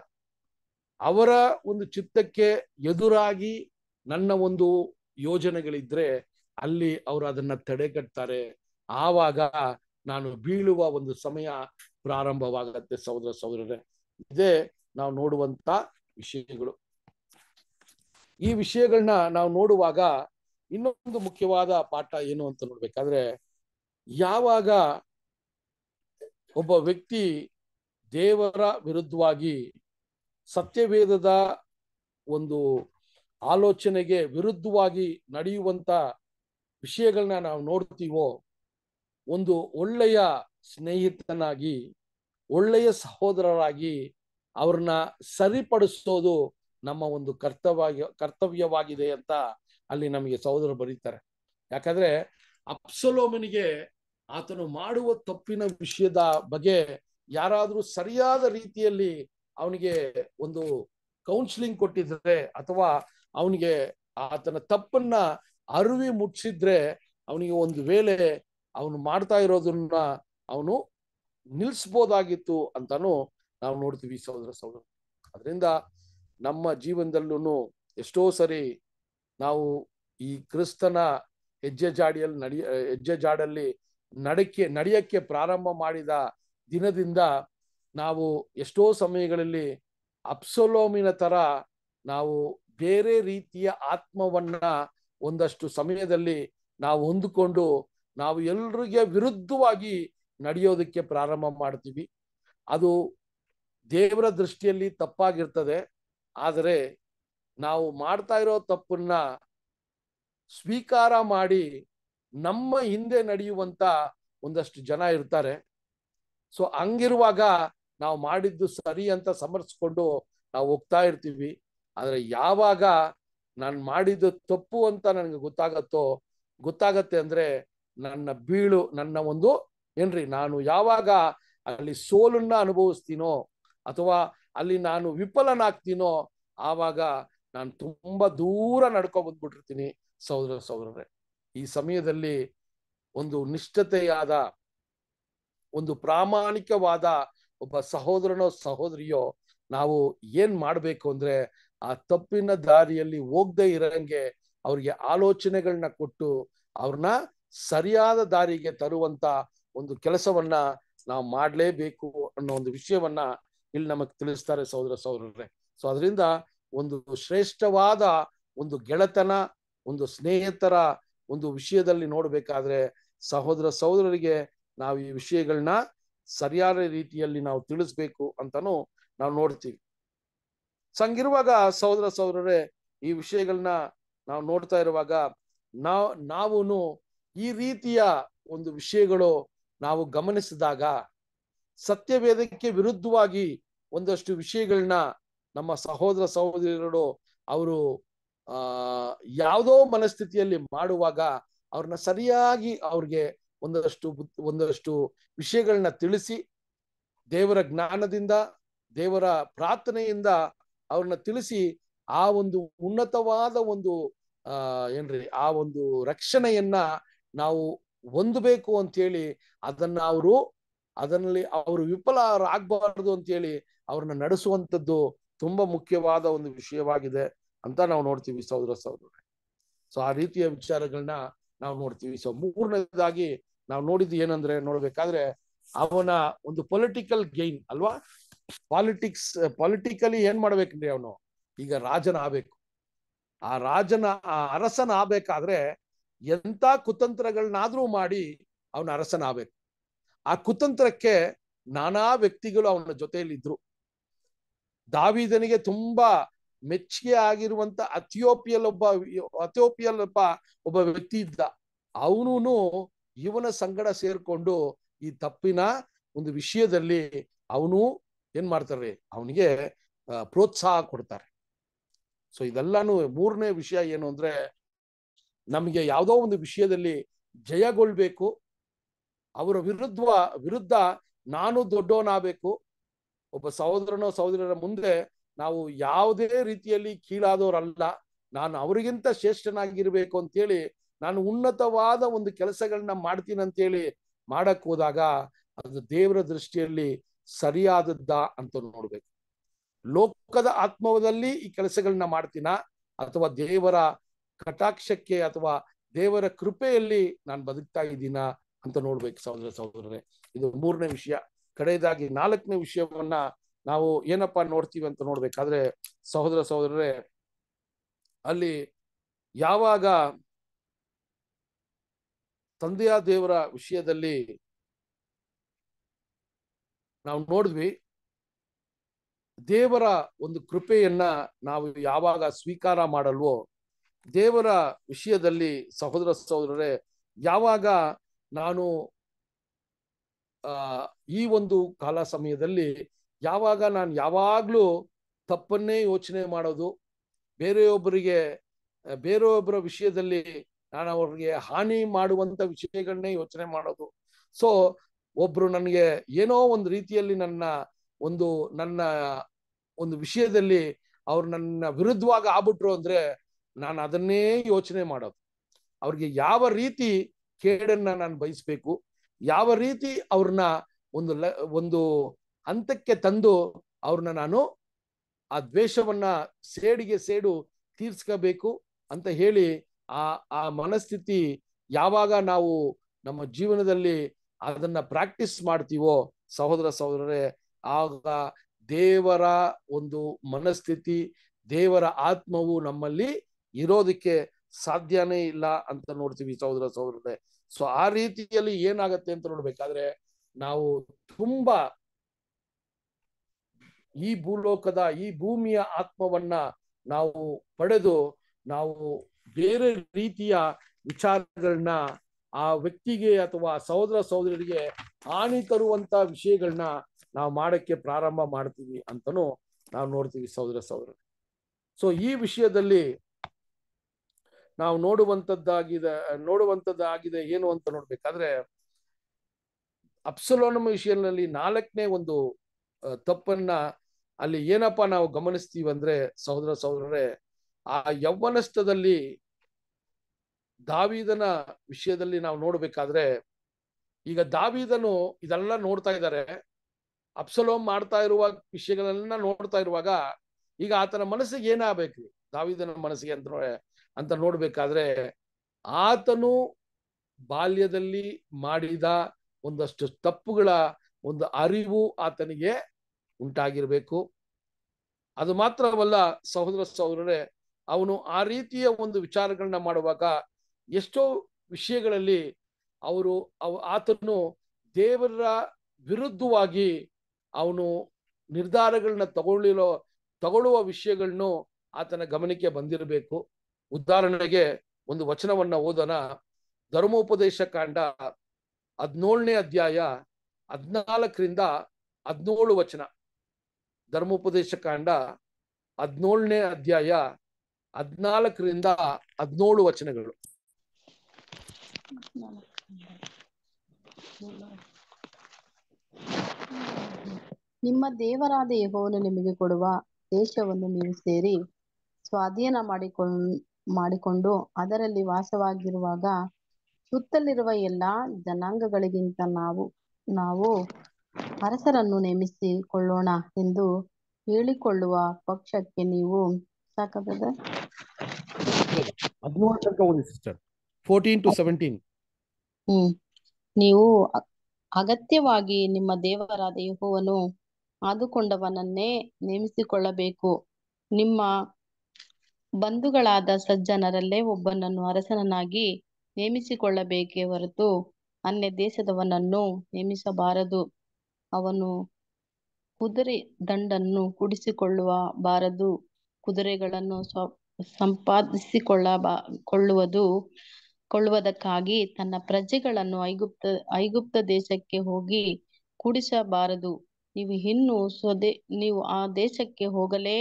ಅವರ ಒಂದು ಚಿತ್ತಕ್ಕೆ ಎದುರಾಗಿ ನನ್ನ ಒಂದು ಯೋಜನೆಗಳಿದ್ರೆ ಅಲ್ಲಿ ಅವರು ಅದನ್ನ ತಡೆಗಟ್ತಾರೆ. ಆವಾಗ ನಾನು ಬೀಳುವ ಒಂದು ಸಮಯ ಪ್ರಾರಂಭವಾಗತ್ತೆ ಸಹೋದರ ಸಹೋದರರೇ. ಇದೇ ನಾವು ನೋಡುವಂತ ವಿಷಯಗಳು. ಈ ವಿಷಯಗಳನ್ನ ನಾವು ನೋಡುವಾಗ ಇನ್ನೊಂದು ಮುಖ್ಯವಾದ ಪಾಠ ಏನು ಅಂತ ನೋಡ್ಬೇಕಾದ್ರೆ, ಯಾವಾಗ ಒಬ್ಬ ವ್ಯಕ್ತಿ ದೇವರ ವಿರುದ್ಧವಾಗಿ ಸತ್ಯವೇದದ ಒಂದು ಆಲೋಚನೆಗೆ ವಿರುದ್ಧವಾಗಿ ನಡೆಯುವಂತ ವಿಷಯಗಳನ್ನ ನಾವು ನೋಡ್ತೀವೋ ಒಂದು ಒಳ್ಳೆಯ ಸ್ನೇಹಿತನಾಗಿ, ಒಳ್ಳೆಯ ಸಹೋದರರಾಗಿ ಅವ್ರನ್ನ ಸರಿಪಡಿಸೋದು ನಮ್ಮ ಒಂದು ಕರ್ತವ್ಯ, ಕರ್ತವ್ಯವಾಗಿದೆ ಅಂತ ಅಲ್ಲಿ ನಮಗೆ ಸಹೋದರರು ಬರೀತಾರೆ. ಯಾಕಂದ್ರೆ ಅಪ್ಸಲೋಮನಿಗೆ ಆತನು ಮಾಡುವ ತಪ್ಪಿನ ವಿಷಯದ ಬಗ್ಗೆ ಯಾರಾದ್ರೂ ಸರಿಯಾದ ರೀತಿಯಲ್ಲಿ ಅವನಿಗೆ ಒಂದು ಕೌನ್ಸಿಲಿಂಗ್ ಕೊಟ್ಟಿದ್ರೆ ಅಥವಾ ಅವನಿಗೆ ಆತನ ತಪ್ಪನ್ನ ಅರಿವಿ ಮುಟ್ಸಿದ್ರೆ ಅವನಿಗೆ ಒಂದು ವೇಳೆ ಅವನು ಮಾಡ್ತಾ ಇರೋದನ್ನ ಅವನು ನಿಲ್ಸ್ಬೋದಾಗಿತ್ತು ಅಂತಾನು ನಾವು ನೋಡ್ತೀವಿ ಸಹೋದರ ಸಹೋದರ. ಅದರಿಂದ ನಮ್ಮ ಜೀವನದಲ್ಲೂ ಎಷ್ಟೋ ಸರಿ ನಾವು ಈ ಕ್ರಿಸ್ತನ ಹೆಜ್ಜೆ ಜಾಡಿಯಲ್ಲಿ ನಡಿ, ಹೆಜ್ಜೆ ಜಾಡಲ್ಲಿ ನಡಕ್ಕೆ ನಡೆಯಕ್ಕೆ ಪ್ರಾರಂಭ ಮಾಡಿದ ದಿನದಿಂದ ನಾವು ಎಷ್ಟೋ ಸಮಯಗಳಲ್ಲಿ ಅಪ್ಸೊಲೋಮಿನ ತರ ನಾವು ಬೇರೆ ರೀತಿಯ ಆತ್ಮವನ್ನ ಒಂದಷ್ಟು ಸಮಯದಲ್ಲಿ ನಾವು ಹೊಂದಿಕೊಂಡು ನಾವು ಎಲ್ರಿಗೆ ವಿರುದ್ಧವಾಗಿ ನಡೆಯೋದಕ್ಕೆ ಪ್ರಾರಂಭ ಮಾಡ್ತೀವಿ. ಅದು ದೇವರ ದೃಷ್ಟಿಯಲ್ಲಿ ತಪ್ಪಾಗಿರ್ತದೆ. ಆದರೆ ನಾವು ಮಾಡ್ತಾ ಇರೋ ತಪ್ಪನ್ನ ಸ್ವೀಕಾರ ಮಾಡಿ ನಮ್ಮ ಹಿಂದೆ ನಡೆಯುವಂತ ಒಂದಷ್ಟು ಜನ ಇರ್ತಾರೆ. ಸೊ, ಹಂಗಿರುವಾಗ ನಾವು ಮಾಡಿದ್ದು ಸರಿ ಅಂತ ಸಮರ್ಸ್ಕೊಂಡು ನಾವು ಹೋಗ್ತಾ ಇರ್ತೀವಿ. ಆದ್ರೆ ಯಾವಾಗ ನಾನು ಮಾಡಿದ್ದು ತಪ್ಪು ಅಂತ ನನಗೆ ಗೊತ್ತಾಗತ್ತೋ, ಗೊತ್ತಾಗತ್ತೆ ಅಂದ್ರೆ ನನ್ನ ಬೀಳು ನನ್ನ ಒಂದು, ಏನ್ರಿ, ನಾನು ಯಾವಾಗ ಅಲ್ಲಿ ಸೋಲನ್ನ ಅನುಭವಿಸ್ತೀನೋ ಅಥವಾ ಅಲ್ಲಿ ನಾನು ವಿಫಲನಾಗ್ತೀನೋ ಆವಾಗ ನಾನು ತುಂಬಾ ದೂರ ನಡ್ಕೊ ಬಂದ್ಬಿಟ್ಟಿರ್ತೀನಿ ಸಹೋದರ ಸಹೋದರರೇ. ಈ ಸಮಯದಲ್ಲಿ ಒಂದು ನಿಷ್ಠತೆಯಾದ, ಒಂದು ಪ್ರಾಮಾಣಿಕವಾದ ಒಬ್ಬ ಸಹೋದರನೋ ಸಹೋದರಿಯೋ ನಾವು ಏನ್ ಮಾಡ್ಬೇಕು ಅಂದ್ರೆ ಆ ತಪ್ಪಿನ ದಾರಿಯಲ್ಲಿ ಹೋಗದೆ ಇರಂಗೆ ಅವ್ರಿಗೆ ಆಲೋಚನೆಗಳನ್ನ ಕೊಟ್ಟು ಅವ್ರನ್ನ ಸರಿಯಾದ ದಾರಿಗೆ ತರುವಂತ ಒಂದು ಕೆಲಸವನ್ನ ನಾವು ಮಾಡಲೇಬೇಕು ಅನ್ನೋ ಒಂದು ವಿಷಯವನ್ನ ಇಲ್ಲಿ ನಮಗೆ ತಿಳಿಸ್ತಾರೆ ಸಹೋದರ ಸಹೋದರರೇ. ಸೊ ಅದರಿಂದ ಒಂದು ಶ್ರೇಷ್ಠವಾದ ಒಂದು ಗೆಳೆತನ, ಒಂದು ಸ್ನೇಹಿತರ ಒಂದು ವಿಷಯದಲ್ಲಿ ನೋಡ್ಬೇಕಾದ್ರೆ ಸಹೋದರ ಸಹೋದರರಿಗೆ ನಾವು ಈ ವಿಷಯಗಳನ್ನ ಸರಿಯಾದ ರೀತಿಯಲ್ಲಿ ನಾವು ತಿಳಿಸ್ಬೇಕು ಅಂತಾನು ನಾವು ನೋಡ್ತೀವಿ. ಸಂಗಿರುವಾಗ ಸಹೋದರ ಸಹೋದರರೇ, ಈ ವಿಷಯಗಳನ್ನ ನಾವು ನೋಡ್ತಾ ಇರುವಾಗ ನಾವು, ನಾವುನು ಈ ರೀತಿಯ ಒಂದು ವಿಷಯಗಳು ನಾವು ಗಮನಿಸಿದಾಗ ಸತ್ಯವೇದಕ್ಕೆ ವಿರುದ್ಧವಾಗಿ ಒಂದಷ್ಟು ವಿಷಯಗಳನ್ನ ನಮ್ಮ ಸಹೋದರ ಸಹೋದರಿಗಳು ಅವರು, ಆ, ಯಾವುದೋ ಮನಸ್ಥಿತಿಯಲ್ಲಿ ಮಾಡುವಾಗ ಅವ್ರನ್ನ ಸರಿಯಾಗಿ ಅವ್ರಿಗೆ ಒಂದಷ್ಟು ಒಂದಷ್ಟು ವಿಷಯಗಳನ್ನ ತಿಳಿಸಿ, ದೇವರ ಜ್ಞಾನದಿಂದ, ದೇವರ ಪ್ರಾರ್ಥನೆಯಿಂದ ಅವ್ರನ್ನ ತಿಳಿಸಿ ಆ ಒಂದು ಉನ್ನತವಾದ ಒಂದು, ಆ, ಏನ್ರಿ, ಆ ಒಂದು ರಕ್ಷಣೆಯನ್ನ ನಾವು ಹೊಂದಬೇಕು ಅಂತೇಳಿ ಅದನ್ನ ಅವರು, ಅದರಲ್ಲಿ ಅವರು ವಿಫಲರಾಗಬಾರದು ಅಂತೇಳಿ ಅವ್ರನ್ನ ನಡೆಸುವಂಥದ್ದು ತುಂಬಾ ಮುಖ್ಯವಾದ ಒಂದು ವಿಷಯವಾಗಿದೆ ಅಂತ ನಾವು ನೋಡ್ತೀವಿ ಸಹೋದರ ಸಹೋದರ ಸೊ ಆ ರೀತಿಯ ವಿಚಾರಗಳನ್ನ ನಾವು ನೋಡ್ತೀವಿ. ಸೊ ಮೂರನೇದಾಗಿ ನಾವು ನೋಡಿದ್ದು ಏನಂದ್ರೆ ನೋಡ್ಬೇಕಾದ್ರೆ ಅವನ ಒಂದು ಪೊಲಿಟಿಕಲ್ ಗೈನ್ ಅಲ್ವಾ? ಪಾಲಿಟಿಕ್ಸ್ ಪೊಲಿಟಿಕಲಿ ಏನ್ ಮಾಡ್ಬೇಕಂದ್ರೆ ಅವನು? ಈಗ ರಾಜನ ಆಗ್ಬೇಕು ಆ ರಾಜನ, ಆ ಅರಸನ ಆಗ್ಬೇಕಾದ್ರೆ ಎಂತ ಕುತಂತ್ರಗಳನ್ನಾದ್ರೂ ಮಾಡಿ ಅವನ ಅರಸನ ಆಗ್ಬೇಕು ಆ ಕುತಂತ್ರಕ್ಕೆ ನಾನಾ ವ್ಯಕ್ತಿಗಳು ಅವನ ಜೊತೆಯಲ್ಲಿ ಇದ್ರು ದಾವಿದನಿಗೆ ತುಂಬಾ ಮೆಚ್ಚುಗೆ ಆಗಿರುವಂತ ಅಥಿಯೋಪಿಯಲ್ ಒಬ್ಬ ಅಥಿಯೋಪಿಯಲ್ ಒಬ್ಬ ಒಬ್ಬ ವ್ಯಕ್ತಿ ಇದ್ದ. ಅವನು ಇವನ ಸಂಗಡ ಸೇರ್ಕೊಂಡು ಈ ತಪ್ಪಿನ ಒಂದು ವಿಷಯದಲ್ಲಿ ಅವನು ಏನ್ ಮಾಡ್ತಾರೆ, ಅವನಿಗೆ ಪ್ರೋತ್ಸಾಹ ಕೊಡ್ತಾರೆ. ಸೊ, ಇದೆಲ್ಲಾನು ಮೂರನೇ ವಿಷಯ ಏನು ಅಂದ್ರೆ ನಮಗೆ ಯಾವುದೋ ಒಂದು ವಿಷಯದಲ್ಲಿ ಜಯಗೊಳ್ಬೇಕು, ಅವರ ವಿರುದ್ಧ ವಿರುದ್ಧ ನಾನು ದೊಡ್ಡವನಾಗಬೇಕು, ಒಬ್ಬ ಸಹೋದರನೋ ಸಹೋದರರ ಮುಂದೆ ನಾವು ಯಾವುದೇ ರೀತಿಯಲ್ಲಿ ಕೀಳಾದವರಲ್ಲ, ನಾನು ಅವರಿಗಿಂತ ಶ್ರೇಷ್ಠನಾಗಿರ್ಬೇಕು ಅಂತೇಳಿ ನಾನು ಉನ್ನತವಾದ ಒಂದು ಕೆಲಸಗಳನ್ನ ಮಾಡ್ತೀನಿ ಅಂತೇಳಿ ಮಾಡಕ್ ಹೋದಾಗ ಅದು ದೇವರ ದೃಷ್ಟಿಯಲ್ಲಿ ಸರಿಯಾದದ್ದ ಅಂತ ನೋಡ್ಬೇಕು. ಲೋಕದ ಆತ್ಮವದಲ್ಲಿ ಈ ಕೆಲಸಗಳನ್ನ ಮಾಡ್ತೀನ ಅಥವಾ ದೇವರ ಕಟಾಕ್ಷಕ್ಕೆ ಅಥವಾ ದೇವರ ಕೃಪೆಯಲ್ಲಿ ನಾನು ಬದುಕ್ತಾ ಇದ್ದೀನ ಅಂತ ನೋಡ್ಬೇಕು ಸಹೋದರ ಸಹೋದರರೇ. ಇದು ಮೂರನೇ ವಿಷಯ. ಕಡೆಯದಾಗಿ ನಾಲ್ಕನೇ ವಿಷಯವನ್ನ ನಾವು ಏನಪ್ಪಾ ನೋಡ್ತೀವಿ ಅಂತ ನೋಡ್ಬೇಕಾದ್ರೆ, ಸಹೋದರ ಸಹೋದರರೇ, ಅಲ್ಲಿ ಯಾವಾಗ ತಂದೆಯ ದೇವರ ವಿಷಯದಲ್ಲಿ ನಾವು ನೋಡಿದ್ವಿ, ದೇವರ ಒಂದು ಕೃಪೆಯನ್ನ ನಾವು ಯಾವಾಗ ಸ್ವೀಕಾರ ಮಾಡಲ್ವೋ ದೇವರ ವಿಷಯದಲ್ಲಿ ಸಹೋದರ ಸಹೋದರರೇ, ಯಾವಾಗ ನಾನು ಈ ಒಂದು ಕಾಲ ಸಮಯದಲ್ಲಿ ಯಾವಾಗ ನಾನು ಯಾವಾಗ್ಲೂ ತಪ್ಪನ್ನೇ ಯೋಚನೆ ಮಾಡೋದು, ಬೇರೆಯೊಬ್ಬರಿಗೆ, ಬೇರೆಯೊಬ್ಬರ ವಿಷಯದಲ್ಲಿ ನಾನು ಅವ್ರಿಗೆ ಹಾನಿ ಮಾಡುವಂತ ವಿಷಯಗಳನ್ನೇ ಯೋಚನೆ ಮಾಡೋದು. ಸೊ ಒಬ್ರು ನನಗೆ ಏನೋ ಒಂದು ರೀತಿಯಲ್ಲಿ ನನ್ನ ಒಂದು ನನ್ನ ಒಂದು ವಿಷಯದಲ್ಲಿ ಅವ್ರು ನನ್ನ ವಿರುದ್ಧವಾಗಿ ಆಗ್ಬಿಟ್ರು ಅಂದ್ರೆ ನಾನು ಅದನ್ನೇ ಯೋಚನೆ ಮಾಡೋದು. ಅವ್ರಿಗೆ ಯಾವ ರೀತಿ ಕೇಡನ್ನ ನಾನು ಬಯಸ್ಬೇಕು, ಯಾವ ರೀತಿ ಅವ್ರನ್ನ ಒಂದು ಒಂದು ಹಂತಕ್ಕೆ ತಂದು ಅವ್ರನ್ನ ನಾನು ಆ ದ್ವೇಷವನ್ನ ಸೇಡಿಗೆ ಸೇಡು ತೀರ್ಸ್ಕೋಬೇಕು ಅಂತ ಹೇಳಿ ಆ ಆ ಮನಸ್ಥಿತಿ ಯಾವಾಗ ನಾವು ನಮ್ಮ ಜೀವನದಲ್ಲಿ ಅದನ್ನ ಪ್ರಾಕ್ಟೀಸ್ ಮಾಡ್ತೀವೋ ಸಹೋದರ ಸಹೋದರರೇ, ಆಗ ದೇವರ ಒಂದು ಮನಸ್ಥಿತಿ, ದೇವರ ಆತ್ಮವು ನಮ್ಮಲ್ಲಿ ಇರೋದಕ್ಕೆ ಸಾಧ್ಯನೇ ಇಲ್ಲ ಅಂತ ನೋಡ್ತೀವಿ ಸಹೋದರ ಸಹೋದರರೇ. ಸೊ ಆ ರೀತಿಯಲ್ಲಿ ಏನಾಗತ್ತೆ ಅಂತ ನೋಡ್ಬೇಕಾದ್ರೆ, ನಾವು ತುಂಬಾ ಈ ಭೂಲೋಕದ, ಈ ಭೂಮಿಯ ಆತ್ಮವನ್ನ ನಾವು ಪಡೆದು, ನಾವು ಬೇರೆ ರೀತಿಯ ವಿಚಾರಗಳನ್ನ ಆ ವ್ಯಕ್ತಿಗೆ ಅಥವಾ ಸಹೋದರ ಸಹೋದರರಿಗೆ ಹಾನಿ ತರುವಂತ ವಿಷಯಗಳನ್ನ ನಾವು ಮಾಡಕ್ಕೆ ಪ್ರಾರಂಭ ಮಾಡ್ತೀವಿ ಅಂತನೂ ನಾವು ನೋಡ್ತೀವಿ ಸಹೋದರ ಸಹೋದರ ಸೊ ಈ ವಿಷಯದಲ್ಲಿ ನಾವು ನೋಡುವಂತದ್ದಾಗಿದೆ ನೋಡುವಂತದ್ದಾಗಿದೆ ಏನು ಅಂತ ನೋಡ್ಬೇಕಾದ್ರೆ ಅಪ್ಸಲೋನಮ ವಿಷಯನಲ್ಲಿ ನಾಲ್ಕನೇ ಒಂದು ತಪ್ಪನ್ನ ಅಲ್ಲಿ ಏನಪ್ಪಾ ನಾವು ಗಮನಿಸ್ತೀವಿ ಅಂದ್ರೆ ಸಹೋದರ ಸಹೋದರರೇ, ಆ ಯೌವನಸ್ಥದಲ್ಲಿ ದಾವಿದನ ವಿಷಯದಲ್ಲಿ ನಾವು ನೋಡ್ಬೇಕಾದ್ರೆ, ಈಗ ದಾವಿದನು ಇದೆಲ್ಲ ನೋಡ್ತಾ ಇದ್ದಾರೆ. ಅಪ್ಸಲೋಮ್ ಮಾಡ್ತಾ ಇರುವ ವಿಷಯಗಳನ್ನ ನೋಡ್ತಾ ಇರುವಾಗ ಈಗ ಆತನ ಮನಸ್ಸಿಗೆ ಏನಾಗಬೇಕು? ದಾವಿದನ ಮನಸ್ಸಿಗೆ ಅಂತ ಅಂತ ನೋಡ್ಬೇಕಾದ್ರೆ ಆತನು ಬಾಲ್ಯದಲ್ಲಿ ಮಾಡಿದ ಒಂದಷ್ಟು ತಪ್ಪುಗಳ ಒಂದು ಅರಿವು ಆತನಿಗೆ ಉಂಟಾಗಿರ್ಬೇಕು. ಅದು ಮಾತ್ರವಲ್ಲ ಸಹೋದರ ಸಹೋದರರೇ, ಅವನು ಆ ರೀತಿಯ ಒಂದು ವಿಚಾರಗಳನ್ನ ಮಾಡುವಾಗ ಎಷ್ಟೋ ವಿಷಯಗಳಲ್ಲಿ ಅವರು ಅವ ಆತನು ದೇವರ ವಿರುದ್ಧವಾಗಿ ಅವನು ನಿರ್ಧಾರಗಳನ್ನ ತಗೊಳ್ಳಿರೋ, ತಗೊಳ್ಳುವ ವಿಷಯಗಳನ್ನು ಆತನ ಗಮನಕ್ಕೆ ಬಂದಿರಬೇಕು. ಉದಾಹರಣೆಗೆ ಒಂದು ವಚನವನ್ನ ಓದೋಣ. ಧರ್ಮೋಪದೇಶ ಕಾಂಡ ಹದಿನೇಳನೇ ಅಧ್ಯಾಯ ಹದಿನಾಲ್ಕರಿಂದ ಹದಿನೇಳು ವಚನ. ಧರ್ಮೋಪದೇಶ ಕಾಂಡ ಹದಿನೇಳನೇ ಅಧ್ಯಾಯ ಹದಿನಾಲ್ಕರಿಂದ ಹದಿನೇಳು ವಚನಗಳು. ನಿಮ್ಮ ದೇವರಾದ ಯಹೋವನು ನಿಮಗೆ ಕೊಡುವ ದೇಶವನ್ನು ನೀವು ಸೇರಿ ಸ್ವಾಧೀನ ಮಾಡಿಕೊಂಡ್ ಮಾಡಿಕೊಂಡು ಅದರಲ್ಲಿ ವಾಸವಾಗಿರುವಾಗ ಸುತ್ತಲಿರುವ ಎಲ್ಲಾ ಜನಾಂಗಗಳಿಗಿಂತ ನಾವು ನಾವು ಅರಸರನ್ನು ನೇಮಿಸಿಕೊಳ್ಳೋಣ ಎಂದು ಹೇಳಿಕೊಳ್ಳುವ ಪಕ್ಷಕ್ಕೆ ನೀವು ಸಾಕಾಗದ? ಹ್ಮ್. ನೀವು ಅಗತ್ಯವಾಗಿ ನಿಮ್ಮ ದೇವರಾದ ಯೆಹೋವನು ಆದುಕೊಂಡವನನ್ನೇ ನೇಮಿಸಿಕೊಳ್ಳಬೇಕು. ನಿಮ್ಮ ಬಂಧುಗಳಾದ ಸಜ್ಜನರಲ್ಲೇ ಒಬ್ಬನನ್ನು ಅರಸನನ್ನಾಗಿ ನೇಮಿಸಿಕೊಳ್ಳಬೇಕೇ ಹೊರತು ಅನ್ಯ ದೇಶದವನನ್ನು ನೇಮಿಸಬಾರದು. ಅವನು ಕುದುರೆ ದಂಡನ್ನು ಕುಡಿಸಿಕೊಳ್ಳುವ ಬಾರದು. ಕುದುರೆಗಳನ್ನು ಸ್ವ ಸಂಪಾದಿಸಿಕೊಳ್ಳಬ ಕೊಳ್ಳುವುದು, ಕೊಳ್ಳುವುದಕ್ಕಾಗಿ ತನ್ನ ಪ್ರಜೆಗಳನ್ನು ಐಗುಪ್ತ ಐಗುಪ್ತ ದೇಶಕ್ಕೆ ಹೋಗಿ ಕುಡಿಸಬಾರದು. ನೀವು ಇನ್ನು ಸ್ವದೇ ನೀವು ಆ ದೇಶಕ್ಕೆ ಹೋಗಲೇ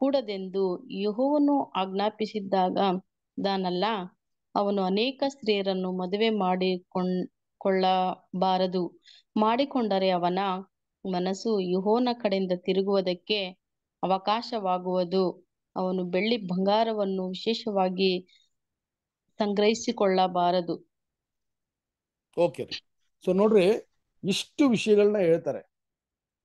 ಕೂಡದೆಂದು ಯೆಹೋವನು ಆಜ್ಞಾಪಿಸಿದ್ದಾಗ ದಾನಲ್ಲ, ಅವನು ಅನೇಕ ಸ್ತ್ರೀಯರನ್ನು ಮದುವೆ ಮಾಡಿಕೊಂಡ್, ಕೊಳ್ಳಬಾರದು. ಮಾಡಿಕೊಂಡರೆ ಅವನ ಮನಸ್ಸು ಯಹೋನ ಕಡೆಯಿಂದ ತಿರುಗುವುದಕ್ಕೆ ಅವಕಾಶವಾಗುವುದು. ಅವನು ಬೆಳ್ಳಿ ಬಂಗಾರವನ್ನು ವಿಶೇಷವಾಗಿ ಸಂಗ್ರಹಿಸಿಕೊಳ್ಳಬಾರದು. ಓಕೆ. ಸೊ ನೋಡ್ರಿ, ಇಷ್ಟು ವಿಷಯಗಳನ್ನ ಹೇಳ್ತಾರೆ.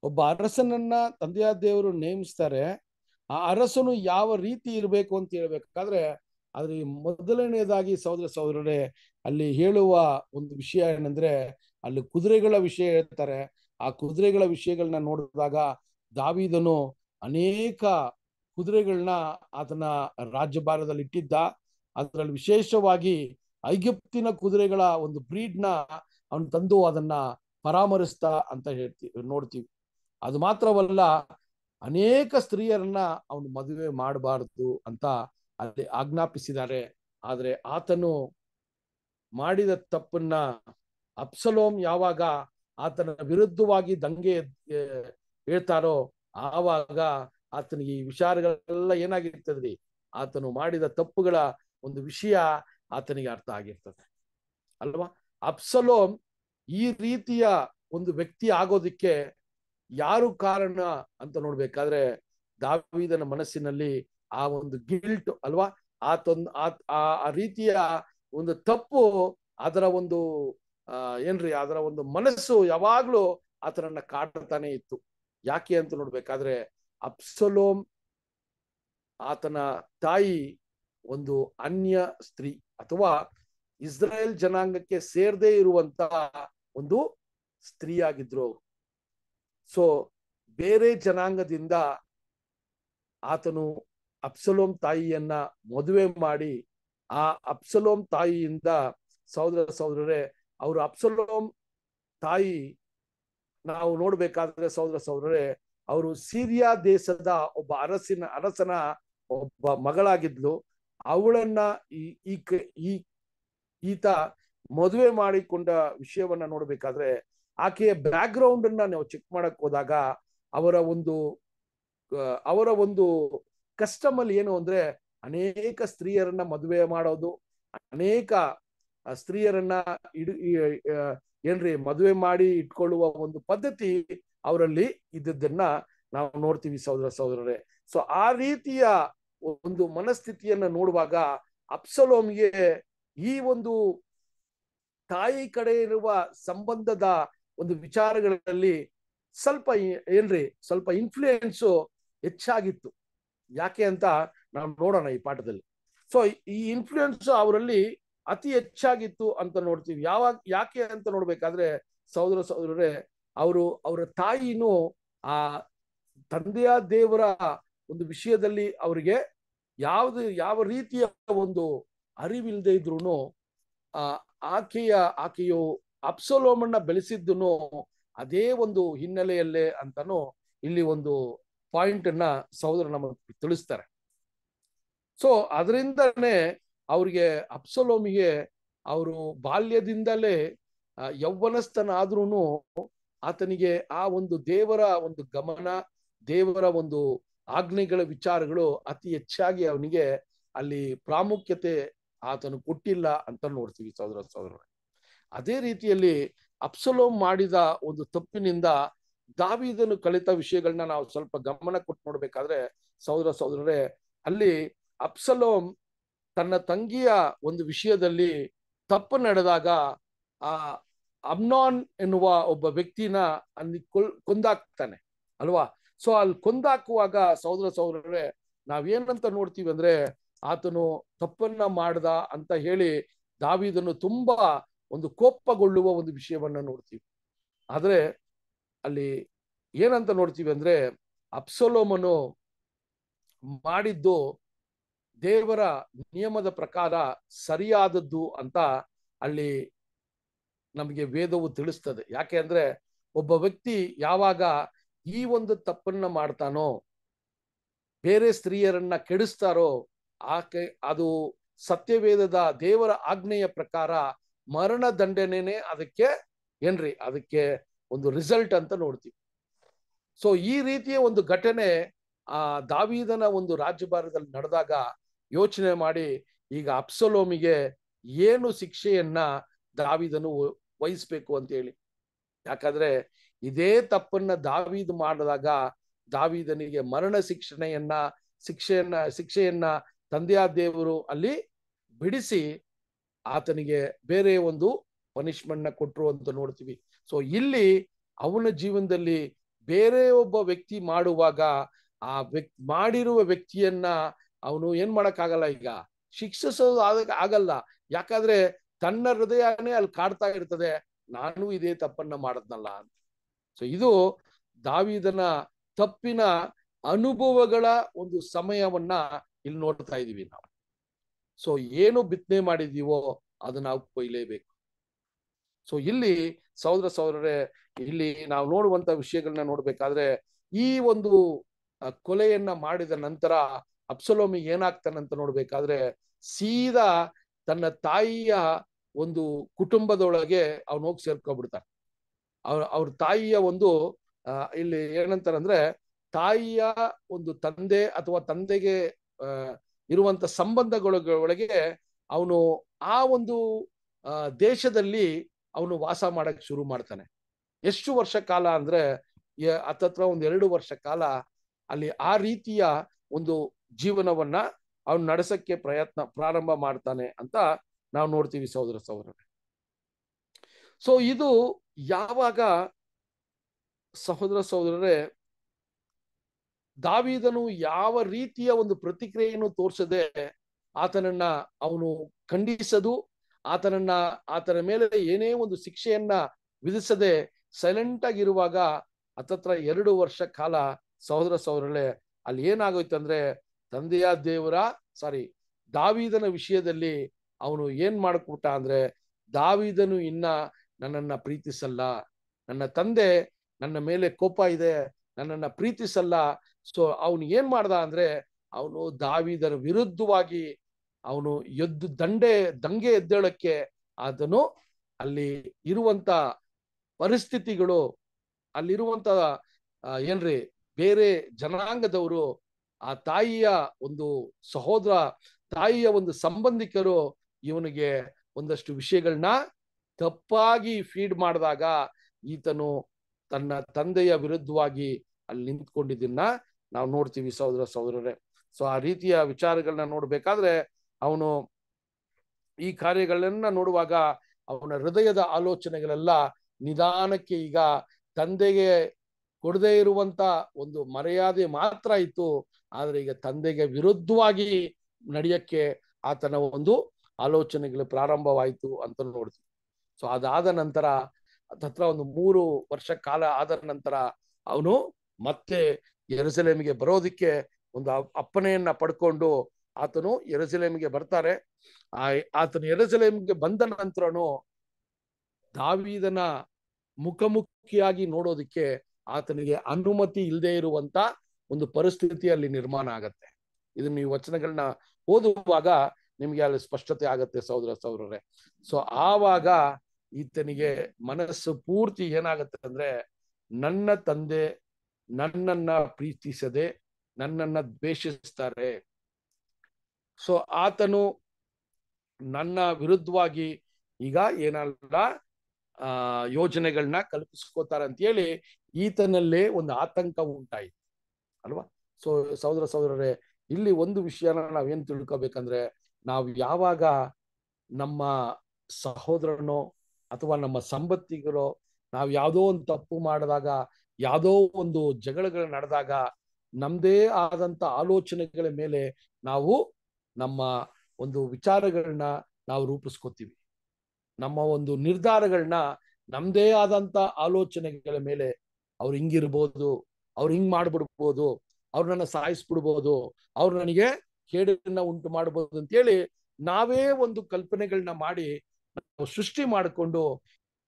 ಒಬ್ಬ ಅರಸನನ್ನ ತಂದೆಯ ದೇವರು ನೇಮಿಸ್ತಾರೆ. ಆ ಅರಸನು ಯಾವ ರೀತಿ ಇರಬೇಕು ಅಂತ ಹೇಳ್ಬೇಕಾದ್ರೆ ಅದ್ರ ಮೊದಲನೇದಾಗಿ ಸಹೋದರ ಸಹೋದರರೇ, ಅಲ್ಲಿ ಹೇಳುವ ಒಂದು ವಿಷಯ ಏನಂದ್ರೆ, ಅಲ್ಲಿ ಕುದುರೆಗಳ ವಿಷಯ ಹೇಳ್ತಾರೆ. ಆ ಕುದುರೆಗಳ ವಿಷಯಗಳನ್ನ ನೋಡಿದಾಗ ದಾವಿದನು ಅನೇಕ ಕುದುರೆಗಳನ್ನ ಆತನ ರಾಜ್ಯಭಾರದಲ್ಲಿ ಇಟ್ಟಿದ್ದ. ಅದರಲ್ಲಿ ವಿಶೇಷವಾಗಿ ಐಗುಪ್ತಿನ ಕುದುರೆಗಳ ಒಂದು ಬ್ರೀಡ್ನ ಅವನು ತಂದು ಅದನ್ನ ಪರಾಮರಿಸ್ತಾ ಅಂತ ಹೇಳ್ತೀವಿ ನೋಡ್ತೀವಿ. ಅದು ಮಾತ್ರವಲ್ಲ ಅನೇಕ ಸ್ತ್ರೀಯರನ್ನ ಅವನು ಮದುವೆ ಮಾಡಬಾರದು ಅಂತ ಅಲ್ಲಿ ಆಜ್ಞಾಪಿಸಿದ್ದಾರೆ. ಆದ್ರೆ ಆತನು ಮಾಡಿದ ತಪ್ಪನ್ನ ಅಪ್ಸಲೋಮ್ ಯಾವಾಗ ಆತನ ವಿರುದ್ಧವಾಗಿ ದಂಗೆ ಹೇಳ್ತಾರೋ ಆವಾಗ ಆತನಿಗೆ ಈ ವಿಚಾರಗಳೆಲ್ಲ ಏನಾಗಿರ್ತದ್ರಿ? ಆತನು ಮಾಡಿದ ತಪ್ಪುಗಳ ಒಂದು ವಿಷಯ ಆತನಿಗೆ ಅರ್ಥ ಆಗಿರ್ತದೆ. ಅಲ್ವಾ? ಅಪ್ಸಲೋಮ್ ಈ ರೀತಿಯ ಒಂದು ವ್ಯಕ್ತಿ ಆಗೋದಿಕ್ಕೆ ಯಾರು ಕಾರಣ ಅಂತ ನೋಡ್ಬೇಕಾದ್ರೆ ದಾವಿದನ ಮನಸ್ಸಿನಲ್ಲಿ ಆ ಒಂದು ಗಿಲ್ಟ್ ಅಲ್ವಾ? ಆ- ತೊಂದ್, ಆ ರೀತಿಯ ಒಂದು ತಪ್ಪು ಅದರ ಒಂದು ಏನ್ರಿ ಅದರ ಒಂದು ಮನಸ್ಸು ಯಾವಾಗ್ಲೂ ಆತನನ್ನ ಕಾಡ್ತಾನೆ ಇತ್ತು. ಯಾಕೆ ಅಂತ ನೋಡ್ಬೇಕಾದ್ರೆ ಅಪ್ಸಲೋಮ್ ಆತನ ತಾಯಿ ಒಂದು ಅನ್ಯ ಸ್ತ್ರೀ ಅಥವಾ ಇಸ್ರಾಯೇಲ್ ಜನಾಂಗಕ್ಕೆ ಸೇರದೇ ಇರುವಂತ ಒಂದು ಸ್ತ್ರೀಯಾಗಿದ್ರು ಅವ್ರು. ಸೊ ಬೇರೆ ಜನಾಂಗದಿಂದ ಆತನು ಅಪ್ಸಲೋಮ್ ತಾಯಿಯನ್ನ ಮದುವೆ ಮಾಡಿ, ಆ ಅಪ್ಸಲೋಮ್ ತಾಯಿಯಿಂದ ಸಹೋದರ ಸಹೋದರರೇ, ಅವರು ಅಪ್ಸಲೋಮ್ ತಾಯಿ ನಾವು ನೋಡ್ಬೇಕಾದ್ರೆ ಸಹೋದರ ಸಹೋದರರೇ, ಅವರು ಸಿರಿಯಾ ದೇಶದ ಒಬ್ಬ ಅರಸಿನ, ಅರಸನ ಒಬ್ಬ ಮಗಳಾಗಿದ್ಲು. ಅವಳನ್ನ ಈ, ಈತ ಮದುವೆ ಮಾಡಿಕೊಂಡ ವಿಷಯವನ್ನ ನೋಡ್ಬೇಕಾದ್ರೆ ಆಕೆಯ ಬ್ಯಾಕ್ ಗ್ರೌಂಡ್ ಅನ್ನ ನಾವು ಚೆಕ್ ಮಾಡಕ್ ಹೋದಾಗ ಅವರ ಒಂದು ಅವರ ಒಂದು ಕಸ್ಟಮ್ ಅಲ್ಲಿ ಏನು ಅಂದ್ರೆ ಅನೇಕ ಸ್ತ್ರೀಯರನ್ನ ಮದುವೆ ಮಾಡೋದು, ಅನೇಕ ಸ್ತ್ರೀಯರನ್ನ ಇಡು ಏನ್ರಿ ಮದುವೆ ಮಾಡಿ ಇಟ್ಕೊಳ್ಳುವ ಒಂದು ಪದ್ಧತಿ ಅವರಲ್ಲಿ ಇದ್ದದ್ದನ್ನ ನಾವು ನೋಡ್ತೀವಿ ಸಹೋದರ ಸಹೋದರರೇ. ಸೊ ಆ ರೀತಿಯ ಒಂದು ಮನಸ್ಥಿತಿಯನ್ನ ನೋಡುವಾಗ ಅಪ್ಸಲೋಮ್ಗೆ ಈ ಒಂದು ತಾಯಿ ಕಡೆ ಇರುವ ಸಂಬಂಧದ ಒಂದು ವಿಚಾರಗಳಲ್ಲಿ ಸ್ವಲ್ಪ ಏನ್ರಿ, ಸ್ವಲ್ಪ ಇನ್ಫ್ಲೂಯೆನ್ಸು ಹೆಚ್ಚಾಗಿತ್ತು. ಯಾಕೆ ಅಂತ ನಾವು ನೋಡೋಣ ಈ ಪಾಠದಲ್ಲಿ. ಸೊ ಈ ಇನ್ಫ್ಲೂಯೆನ್ಸ್ ಅವರಲ್ಲಿ ಅತಿ ಹೆಚ್ಚಾಗಿತ್ತು ಅಂತ ನೋಡ್ತೀವಿ. ಯಾವಾಗ, ಯಾಕೆ ಅಂತ ನೋಡ್ಬೇಕಾದ್ರೆ ಸಹೋದರ ಸಹೋದರರೇ, ಅವರು ಅವರ ತಾಯಿನೂ ಆ ತಂದೆಯ ದೇವರ ಒಂದು ವಿಷಯದಲ್ಲಿ ಅವರಿಗೆ ಯಾವ್ದು, ಯಾವ ರೀತಿಯ ಒಂದು ಅರಿವಿಲ್ಲದೆ ಇದ್ರು ಆಕೆಯ, ಆಕೆಯು ಅಪ್ಸಲೋಮನ್ನ ಬೆಳೆಸಿದ್ದನು ಅದೇ ಒಂದು ಹಿನ್ನೆಲೆಯಲ್ಲೇ ಅಂತಾನು ಇಲ್ಲಿ ಒಂದು ಪಾಯಿಂಟ್ ಅನ್ನ ಸಹೋದರ ನಮಗೆ ತಿಳಿಸ್ತಾರೆ. ಸೊ ಅದರಿಂದನೇ ಅವ್ರಿಗೆ ಅಪ್ಸಲೋಮಿಗೆ ಅವರು ಬಾಲ್ಯದಿಂದಲೇ ಯೌವನಸ್ಥನಾದ್ರೂ ಆತನಿಗೆ ಆ ಒಂದು ದೇವರ ಒಂದು ಗಮನ, ದೇವರ ಒಂದು ಆಜ್ಞೆಗಳ ವಿಚಾರಗಳು ಅತಿ ಹೆಚ್ಚಾಗಿ ಅವನಿಗೆ ಅಲ್ಲಿ ಪ್ರಾಮುಖ್ಯತೆ ಆತನು ಕೊಟ್ಟಿಲ್ಲ ಅಂತ ನೋಡ್ತೀವಿ ಸಹೋದರ ಸಹೋದರ ಅದೇ ರೀತಿಯಲ್ಲಿ ಅಪ್ಸಲೋಮ್ ಮಾಡಿದ ಒಂದು ತಪ್ಪಿನಿಂದ ದಾವಿದನು ಕಲಿತ ವಿಷಯಗಳನ್ನ ನಾವು ಸ್ವಲ್ಪ ಗಮನ ಕೊಟ್ಟು ನೋಡ್ಬೇಕಾದ್ರೆ ಸಹೋದರ ಸಹೋದರರೇ, ಅಲ್ಲಿ ಅಪ್ಸಲೋಮ್ ತನ್ನ ತಂಗಿಯ ಒಂದು ವಿಷಯದಲ್ಲಿ ತಪ್ಪು ನಡೆದಾಗ, ಆ ಅಮ್ನಾನ್ ಎನ್ನುವ ಒಬ್ಬ ವ್ಯಕ್ತಿನ ಅಲ್ಲಿ ಕೊಲ್ ಕೊಂದಾಕ್ತಾನೆ, ಅಲ್ವಾ? ಸೊ, ಅಲ್ಲಿ ಕೊಂದಾಕುವಾಗ ಸಹೋದರ ಸಹೋದರರೇ, ನಾವೇನಂತ ನೋಡ್ತೀವಿ ಅಂದ್ರೆ, ಆತನು ತಪ್ಪನ್ನ ಮಾಡ್ದ ಅಂತ ಹೇಳಿ ದಾವಿದನು ತುಂಬಾ ಒಂದು ಕೋಪಗೊಳ್ಳುವ ಒಂದು ವಿಷಯವನ್ನ ನೋಡ್ತೀವಿ. ಆದ್ರೆ ಅಲ್ಲಿ ಏನಂತ ನೋಡ್ತೀವಿ ಅಂದ್ರೆ ಅಪ್ಸಲೋಮನು ಮಾಡಿದ್ದು ದೇವರ ನಿಯಮದ ಪ್ರಕಾರ ಸರಿಯಾದದ್ದು ಅಂತ ಅಲ್ಲಿ ನಮಗೆ ವೇದವು ತಿಳಿಸ್ತದೆ. ಯಾಕೆ ಅಂದ್ರೆ ಒಬ್ಬ ವ್ಯಕ್ತಿ ಯಾವಾಗ ಈ ಒಂದು ತಪ್ಪನ್ನ ಮಾಡ್ತಾನೋ, ಬೇರೆ ಸ್ತ್ರೀಯರನ್ನ ಕೆಡಿಸ್ತಾರೋ, ಆಕೆ ಅದು ಸತ್ಯವೇದದ ದೇವರ ಆಜ್ಞೆಯ ಪ್ರಕಾರ ಮರಣ ದಂಡನೆನೇ ಅದಕ್ಕೆ ಏನ್ರಿ? ಅದಕ್ಕೆ ಒಂದು ರಿಸಲ್ಟ್ ಅಂತ ನೋಡ್ತೀವಿ. ಸೊ ಈ ರೀತಿಯ ಒಂದು ಘಟನೆ ಆ ದಾವೀದನ ಒಂದು ರಾಜ್ಯಭಾರದಲ್ಲಿ ನಡೆದಾಗ ಯೋಚನೆ ಮಾಡಿ ಈಗ ಅಪ್ಸಲೋಮಿಗೆ ಏನು ಶಿಕ್ಷೆಯನ್ನ ದಾವಿದನು ವಹಿಸ್ಬೇಕು ಅಂತ ಹೇಳಿ. ಯಾಕಂದ್ರೆ ಇದೇ ತಪ್ಪನ್ನ ದಾವಿದ್ ಮಾಡಿದಾಗ ದಾವಿದನಿಗೆ ಮರಣ ಶಿಕ್ಷಣೆಯನ್ನ, ಶಿಕ್ಷೆಯನ್ನ ಶಿಕ್ಷೆಯನ್ನ ತಂದೆಯ ದೇವರು ಅಲ್ಲಿ ಬಿಡಿಸಿ ಆತನಿಗೆ ಬೇರೆ ಒಂದು ಪನಿಷ್ಮೆಂಟ್ನ ಕೊಟ್ರು ಅಂತ ನೋಡ್ತೀವಿ. ಸೊ ಇಲ್ಲಿ ಅವನ ಜೀವನದಲ್ಲಿ ಬೇರೆ ಒಬ್ಬ ವ್ಯಕ್ತಿ ಮಾಡುವಾಗ ಆ ವ್ಯಕ್ತಿ ಮಾಡಿರುವ ವ್ಯಕ್ತಿಯನ್ನ ಅವನು ಏನ್ ಮಾಡಕ್ಕಾಗಲ್ಲ ಈಗ? ಶಿಕ್ಷಿಸೋದು ಆಗ- ಆಗಲ್ಲ. ಯಾಕಂದ್ರೆ ತನ್ನ ಹೃದಯನೇ ಅಲ್ಲಿ ಕಾಡ್ತಾ ಇರ್ತದೆ. ನಾನು ಇದೇ ತಪ್ಪನ್ನ ಮಾಡದ್ನಲ್ಲ ಅಂತ. ಸೊ ಇದು ದಾವಿದನ ತಪ್ಪಿನ ಅನುಭವಗಳ ಒಂದು ಸಮಯವನ್ನ ಇಲ್ಲಿ ನೋಡ್ತಾ ಇದೀವಿ ನಾವು. ಸೊ ಏನು ಬಿತ್ತನೆ ಮಾಡಿದೀವೋ ಅದು ನಾವು ಕೊಯ್ಲೇಬೇಕು. ಸೊ ಇಲ್ಲಿ ಸಹೋದರ ಸಹೋದರರೇ, ಇಲ್ಲಿ ನಾವು ನೋಡುವಂತ ವಿಷಯಗಳನ್ನ ನೋಡ್ಬೇಕಾದ್ರೆ, ಈ ಒಂದು ಕೊಲೆಯನ್ನ ಮಾಡಿದ ನಂತರ ಅಪ್ಸಲೋಮಿ ಏನಾಗ್ತಾನಂತ ನೋಡ್ಬೇಕಾದ್ರೆ, ಸೀದಾ ತನ್ನ ತಾಯಿಯ ಒಂದು ಕುಟುಂಬದೊಳಗೆ ಅವನು ಹೋಗಿ ಸೇರ್ಕೊಬಿಡ್ತಾನೆ ಅವ್ರ ಅವ್ರ ತಾಯಿಯ ಒಂದು ಇಲ್ಲಿ ಏನಂತಾರಂದ್ರೆ, ತಾಯಿಯ ಒಂದು ತಂದೆ ಅಥವಾ ತಂದೆಗೆ ಇರುವಂತ ಸಂಬಂಧಗಳ ಒಳಗೆ ಅವನು ಆ ಒಂದು ದೇಶದಲ್ಲಿ ಅವನು ವಾಸ ಮಾಡಕ್ ಶುರು ಮಾಡ್ತಾನೆ. ಎಷ್ಟು ವರ್ಷ ಕಾಲ ಅಂದ್ರೆ ಹತ್ತತ್ರ ಒಂದ್ ಎರಡು ವರ್ಷ ಕಾಲ ಅಲ್ಲಿ ಆ ರೀತಿಯ ಒಂದು ಜೀವನವನ್ನ ಅವನು ನಡೆಸಕ್ಕೆ ಪ್ರಯತ್ನ, ಪ್ರಾರಂಭ ಮಾಡ್ತಾನೆ ಅಂತ ನಾವು ನೋಡ್ತೀವಿ ಸಹೋದರ ಸಹೋದರ ಸೊ ಇದು ಯಾವಾಗ ಸಹೋದರ ಸಹೋದರರೇ ದಾವೀದನು ಯಾವ ರೀತಿಯ ಒಂದು ಪ್ರತಿಕ್ರಿಯೆಯನ್ನು ತೋರಿಸದೆ ಆತನನ್ನ ಅವನು ಖಂಡಿಸದು, ಆತನನ್ನ, ಆತನ ಮೇಲೆ ಏನೇ ಒಂದು ಶಿಕ್ಷೆಯನ್ನ ವಿಧಿಸದೆ ಸೈಲೆಂಟ್ ಆಗಿರುವಾಗ ಹತ್ತತ್ರ ಎರಡು ವರ್ಷ ಕಾಲ ಸಹೋದರ ಸಹೋದರಳೆ ಅಲ್ಲಿ ಏನಾಗೋಯ್ತು ಅಂದ್ರೆ ತಂದೆಯ ದೇವರ ಸಾರಿ ದಾವೀದನ ವಿಷಯದಲ್ಲಿ ಅವನು ಏನ್ ಮಾಡ್ಕೊಟ್ಟ ಅಂದ್ರೆ ದಾವೀದನು ಇನ್ನ ನನ್ನನ್ನ ಪ್ರೀತಿಸಲ್ಲ, ನನ್ನ ತಂದೆ ನನ್ನ ಮೇಲೆ ಕೋಪ ಇದೆ, ನನ್ನನ್ನ ಪ್ರೀತಿಸಲ್ಲ ಸೊ ಅವನು ಏನ್ ಮಾಡ್ದ ಅಂದ್ರೆ, ಅವನು ದಾವಿದರ ವಿರುದ್ಧವಾಗಿ ಅವನು ಎದ್ದು ದಂಡೆ, ದಂಗೆ ಎದ್ದೇಳಕ್ಕೆ ಅದನ್ನು ಅಲ್ಲಿ ಇರುವಂತ ಪರಿಸ್ಥಿತಿಗಳು, ಅಲ್ಲಿರುವಂತ ಏನ್ರಿ, ಬೇರೆ ಜನಾಂಗದವರು, ಆ ತಾಯಿಯ ಒಂದು ಸಹೋದರ, ತಾಯಿಯ ಒಂದು ಸಂಬಂಧಿಕರು ಇವನಿಗೆ ಒಂದಷ್ಟು ವಿಷಯಗಳನ್ನ ತಪ್ಪಾಗಿ ಫೀಡ್ ಮಾಡಿದಾಗ ಈತನು ತನ್ನ ತಂದೆಯ ವಿರುದ್ಧವಾಗಿ ಅಲ್ಲಿ ನಿಂತ್ಕೊಂಡಿದ್ದನ್ನ ನಾವು ನೋಡ್ತೀವಿ ಸಹೋದರ ಸಹೋದರರೇ. ಸೊ ಆ ರೀತಿಯ ವಿಚಾರಗಳನ್ನ ನೋಡ್ಬೇಕಾದ್ರೆ ಅವನು ಈ ಕಾರ್ಯಗಳನ್ನ ನೋಡುವಾಗ ಅವನ ಹೃದಯದ ಆಲೋಚನೆಗಳೆಲ್ಲ ನಿಧಾನಕ್ಕೆ ಈಗ ತಂದೆಗೆ ಕೊಡದೇ ಇರುವಂತ ಒಂದು ಮರ್ಯಾದೆ ಮಾತ್ರ ಇತ್ತು. ಆದ್ರೆ ಈಗ ತಂದೆಗೆ ವಿರುದ್ಧವಾಗಿ ನಡೆಯಕ್ಕೆ ಆತನ ಒಂದು ಆಲೋಚನೆಗಳು ಪ್ರಾರಂಭವಾಯಿತು ಅಂತ ನೋಡ್ತೀವಿ. ಸೊ ಅದಾದ ನಂತರ, ತತ್ರ ಒಂದು ಮೂರು ವರ್ಷ ಕಾಲ ಆದ ನಂತರ ಅವನು ಮತ್ತೆ ಎರಸಲೇಮಿಗೆ ಬರೋದಿಕ್ಕೆ ಒಂದು ಅಪ್ಪನೆಯನ್ನ ಪಡ್ಕೊಂಡು ಆತನು ಎರಸಲೇಮಿಗೆ ಬರ್ತಾರೆ. ಆ, ಆತನು ಎರಸಲೇಮಿಗೆ ಬಂದ ನಂತರನು ದಾವಿದನ ಮುಖಮುಖಿಯಾಗಿ ನೋಡೋದಿಕ್ಕೆ ಆತನಿಗೆ ಅನುಮತಿ ಇಲ್ಲದೆ ಇರುವಂತ ಒಂದು ಪರಿಸ್ಥಿತಿ ಅಲ್ಲಿ ನಿರ್ಮಾಣ ಆಗತ್ತೆ. ಇದನ್ನ ನೀವು ವಚನಗಳನ್ನ ಓದುವಾಗ ನಿಮ್ಗೆ ಅಲ್ಲಿ ಸ್ಪಷ್ಟತೆ ಆಗತ್ತೆ ಸಹೋದರ ಸಹೋದರರೇ. ಸೊ ಆವಾಗ ಈತನಿಗೆ ಮನಸ್ಸು ಪೂರ್ತಿ ಏನಾಗತ್ತೆ ಅಂದ್ರೆ, ನನ್ನ ತಂದೆ ನನ್ನನ್ನ ಪ್ರೀತಿಸದೆ, ನನ್ನನ್ನ ದ್ವೇಷಿಸ್ತಾರೆ. ಸೊ ಆತನು ನನ್ನ ವಿರುದ್ಧವಾಗಿ ಈಗ ಏನಲ್ಲ, ಆ ಯೋಜನೆಗಳನ್ನ ಕಲ್ಪಿಸ್ಕೋತಾರೆ ಅಂತ ಹೇಳಿ ಈತನಲ್ಲೇ ಒಂದು ಆತಂಕ ಉಂಟಾಯಿತು, ಅಲ್ವಾ? ಸೊ ಸಹೋದರ ಸಹೋದರರೇ, ಇಲ್ಲಿ ಒಂದು ವಿಷಯನ ನಾವೇನ್ ತಿಳ್ಕೊಬೇಕಂದ್ರೆ, ನಾವು ಯಾವಾಗ ನಮ್ಮ ಸಹೋದರನೋ ಅಥವಾ ನಮ್ಮ ಸಂಬತ್ತಿಗರೋ ನಾವು ಯಾವುದೋ ಒಂದು ತಪ್ಪು ಮಾಡಿದಾಗ ಯಾವುದೋ ಒಂದು ಜಗಳಗಳು ನಡೆದಾಗ ನಮ್ದೇ ಆದಂತ ಆಲೋಚನೆಗಳ ಮೇಲೆ ನಾವು ನಮ್ಮ ಒಂದು ವಿಚಾರಗಳನ್ನ ನಾವು ರೂಪಿಸ್ಕೋತೀವಿ. ನಮ್ಮ ಒಂದು ನಿರ್ಧಾರಗಳನ್ನ ನಮ್ದೇ ಆದಂತ ಆಲೋಚನೆಗಳ ಮೇಲೆ ಅವ್ರು ಹಿಂಗಿರ್ಬೋದು, ಅವ್ರು ಹಿಂಗ್ ಮಾಡ್ಬಿಡ್ಬೋದು, ಅವ್ರು ನನ್ನ ಸಾಯಿಸ್ಬಿಡ್ಬೋದು, ಅವ್ರು ನನಗೆ ಕೇಡನ್ನ ಉಂಟು ಮಾಡ್ಬೋದು ಅಂತೇಳಿ ನಾವೇ ಒಂದು ಕಲ್ಪನೆಗಳನ್ನ ಮಾಡಿ ನಾವು ಸೃಷ್ಟಿ ಮಾಡಿಕೊಂಡು